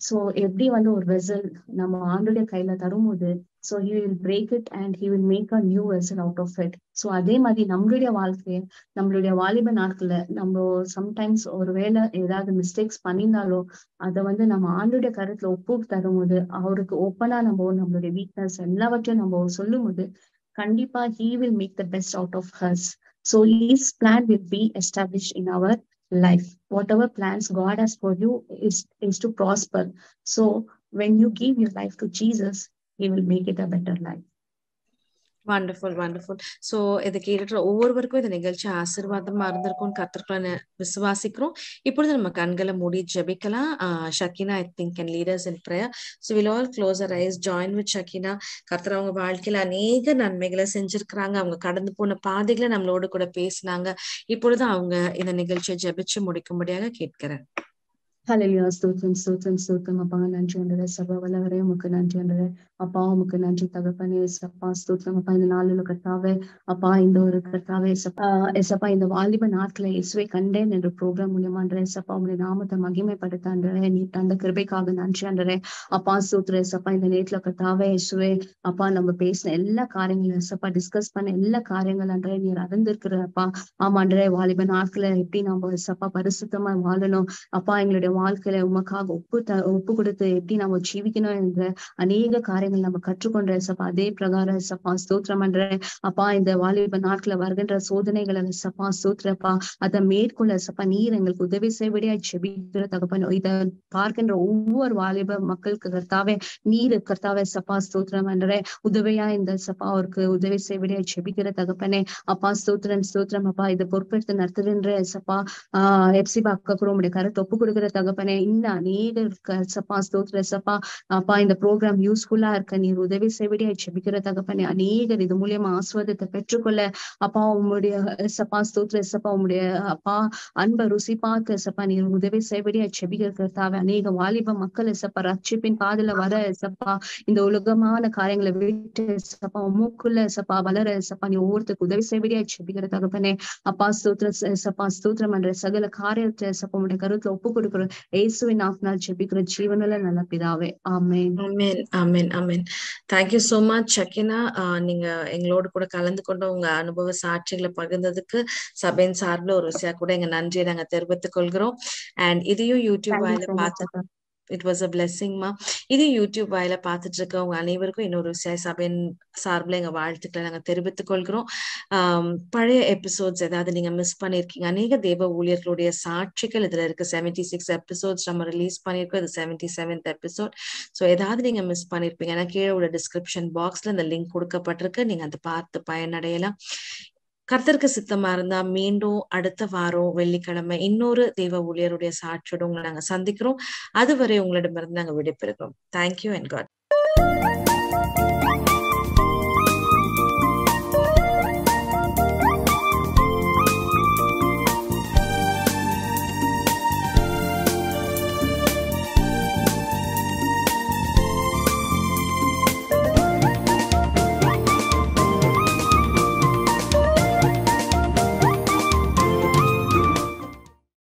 So எப்படி வந்து ஒரு vessel நம்ம ஆண்டுடைய கையில தரும்போது so he will break it and he will make a new vessel out of it so அதே மாதிரி நம்மளுடைய வாழ்க்கையை நம்மளுடைய வாலிப நாட்கள்ல நம்ம சம்டைம்ஸ் ஒரு வேலை ஏதாவது மிஸ்டேக்ஸ் பண்ணியிருந்தாலோ அதை வந்து நம்ம ஆண்டுடைய கருத்துல ஒப்பு தரும்போது அவருக்கு ஓப்பனா நம்ம நம்மளுடைய வீக்னஸ் எல்லாவற்றையும் நம்ம சொல்லும் போது கண்டிப்பா he will make the best out of hers So his plan will be established in our life. Whatever plans God has for you is, is to prosper. So when you give your life to Jesus, he will make it a better life. Wonderful wonderful so இதை கேட்டுட்டு ஒவ்வொருவருக்கும் இந்த நிகழ்ச்சி ஆசீர்வாதமா இருந்திருக்கும் கத்திருக்கலாம்னு விசுவாசிக்கிறோம். இப்பொழுது நம்ம கண்களை மூடி ஜெபிக்கலாம். Shekinah I think and leaders in prayer so will all close our eyes join with Shekinah. கர்த்தர் அவங்க வாழ்க்கையில அநேக நன்மைகளை செஞ்சிருக்கிறாங்க. அவங்க கடந்து போன பாதைகளை நம்மளோட கூட பேசினாங்க. இப்பொழுது அவங்க இந்த நிகழ்ச்சியை ஜெபிச்சு முடிக்கும்படியாக கேட்கிறேன். ஹலோ ஸ்தோத்திரம் ஸ்தோத்திரம் ஸ்தோத்திரம் அப்பா. நன்றி ஆண்டவரே சர்வ வல்லவரே உமக்கு நன்றி ஆண்டவரே அப்பா உமக்கு நன்றி தகப்பனே சப்பா ஸ்தோத்திரம். அப்பா இந்த நாளில் கர்த்தாவே அப்பா இந்த ஒரு கர்த்தாவே எசப்பா இந்த வாலிப நாட்களை இயேசுவை கண்டேன் என்ற ப்ரோக்ராம் மூலியமான்றே எசப்பா உங்களுடைய நாமத்தை மகிமைப்படுத்தாண்டரே நீ தந்த கிருபைக்காக நன்றி ஆண்டரே அப்பா ஸ்தோத்திர சப்பா இந்த நேரத்துல கர்த்தாவே இயேசுவே அப்பா நம்ம பேசின எல்லா காரியங்களும் சப்பா டிஸ்கஸ் பண்ண எல்லா காரியங்கள் அன்றே நீர் அறிந்திருக்கிறப்பா ஆமாண்டரே வாலிப நாட்களை எப்படி நம்ம சப்பா பரிசுத்தமா வாழணும். அப்பா எங்களுடைய வாழ்க்கையில உமக்காக ஒப்பு த ஒப்பு கொடுத்து எப்படி நம்ம ஜீவிக்கணும் என்ற அநேக காரியங்கள் நம்ம கற்றுக்கொண்ட சப்பா அதே பிரகார சப்பா ஸ்தோத்திரம் என்ற அப்பா இந்த வாலிப நாட்கள வருகின்ற சோதனைகளை சப்பா ஸ்தோத்திரப்பா அதை மேற்கொள்ள சப்பா நீர் எங்களுக்கு உதவி செய்வடியா செபிக்கிற தகப்பன் இதை பார்க்கின்ற ஒவ்வொரு வாலிப மக்களுக்கு கர்த்தாவே நீர் கர்த்தாவே சப்பா ஸ்தோத்திரம் என்ற உதவியா இந்த சப்பா அவருக்கு உதவி செய்வடியா செபிக்கிற தகப்பனே அப்பா ஸ்தோத்திரம் ஸ்தோத்திரம் அப்பா இதை பொறுப்பெடுத்து நடத்துகின்ற சப்பா ஆஹ் எப்சிபா அக்கா உடைய கருத்தை ஒப்பு கொடுக்கிற தகப்பனே இன்னும் அநேக சப்பா ஸ்தோத்திர சப்பா அப்பா இந்த ப்ரோக்ராம் யூஸ்ஃபுல்லா இருக்க. நீர் உதவி செய்வடியா செபிக்கிற தகப்பனே அநேகர் இது மூலியமா ஆஸ்வாதத்தை பெற்றுக்கொள்ள. அப்பா உம்முடைய சப்பா ஸ்தோத்ர சப்பா உம்முடைய அப்பா அன்பை ருசி பார்க்க சப்பா நீர் உதவி செய்வடியா செபிக்கிற கர்த்தாவே அநேக வாலிப மக்கள் சப்பா ரட்சிப்பின் பாதல வர சப்பா இந்த உலகமான காரியங்களை விட்டு சப்பா மூக்குள்ள சப்பா வளர சப்பா நீ ஒவ்வொருத்தருக்கு உதவி செய்வடியா செபிக்கிற தகப்பனே. அப்பா ஸ்தோத்ர சப்பா ஸ்தோத்திரம் என்ற சகல காரியத்தை சப்பா உடைய கருத்துல ஒப்பு கொடுக்கிறோம் இயேசுவின் நாட்கள் ஜெபிக்கிற ஜீவனில் நல்ல பிதாவே. ஆமேன். ஆமேன் ஆமேன் அமேன் thank you so much Sakina ஆஹ் நீங்க எங்களோடு கூட கலந்து கொண்டு உங்க அனுபவ சாட்சிகளை பகிர்ந்ததுக்கு சபையின் சார்பில் ஒரு விஷயம் கூட எங்க நன்றியை நாங்க தெரிவித்துக் கொள்கிறோம். அண்ட் இதையும் யூடியூப் சோ பார்த்து இட் வாஸ் அ பிளெஸிங்மா இது யூடியூப் வாயில பார்த்துட்டு இருக்கவங்க அனைவருக்கும் இன்னொரு விவசாய சபையின் சார்பில் எங்க வாழ்த்துக்களை நாங்கள் தெரிவித்துக் கொள்கிறோம். பழைய எபிசோட்ஸ் ஏதாவது நீங்க மிஸ் பண்ணிருக்கீங்க? அநேக தேவ ஊழியர்களுடைய சாட்சிகள் இதுல இருக்கு. செவன்டி சிக்ஸ் எபிசோட்ஸ் நம்ம ரிலீஸ் பண்ணிருக்கோம் இது செவன்டி செவன்த் எபிசோட் ஸோ ஏதாவது நீங்க மிஸ் பண்ணிருப்பீங்க. ஏன்னா கீழே உள்ள டிஸ்கிரிப்ஷன் பாக்ஸ்ல இந்த லிங்க் கொடுக்கப்பட்டிருக்கு. நீங்க அதை பார்த்து பயனடையலாம். கர்த்தருக்கு சித்தமா இருந்தா மீண்டும் அடுத்த வாரம் வெள்ளிக்கிழமை இன்னொரு தெய்வ ஊழியருடைய சாட்சியோட உங்களை நாங்க சந்திக்கிறோம். அதுவரை உங்களிடமிருந்து நாங்க விடைபெறுகிறோம். Thank you and God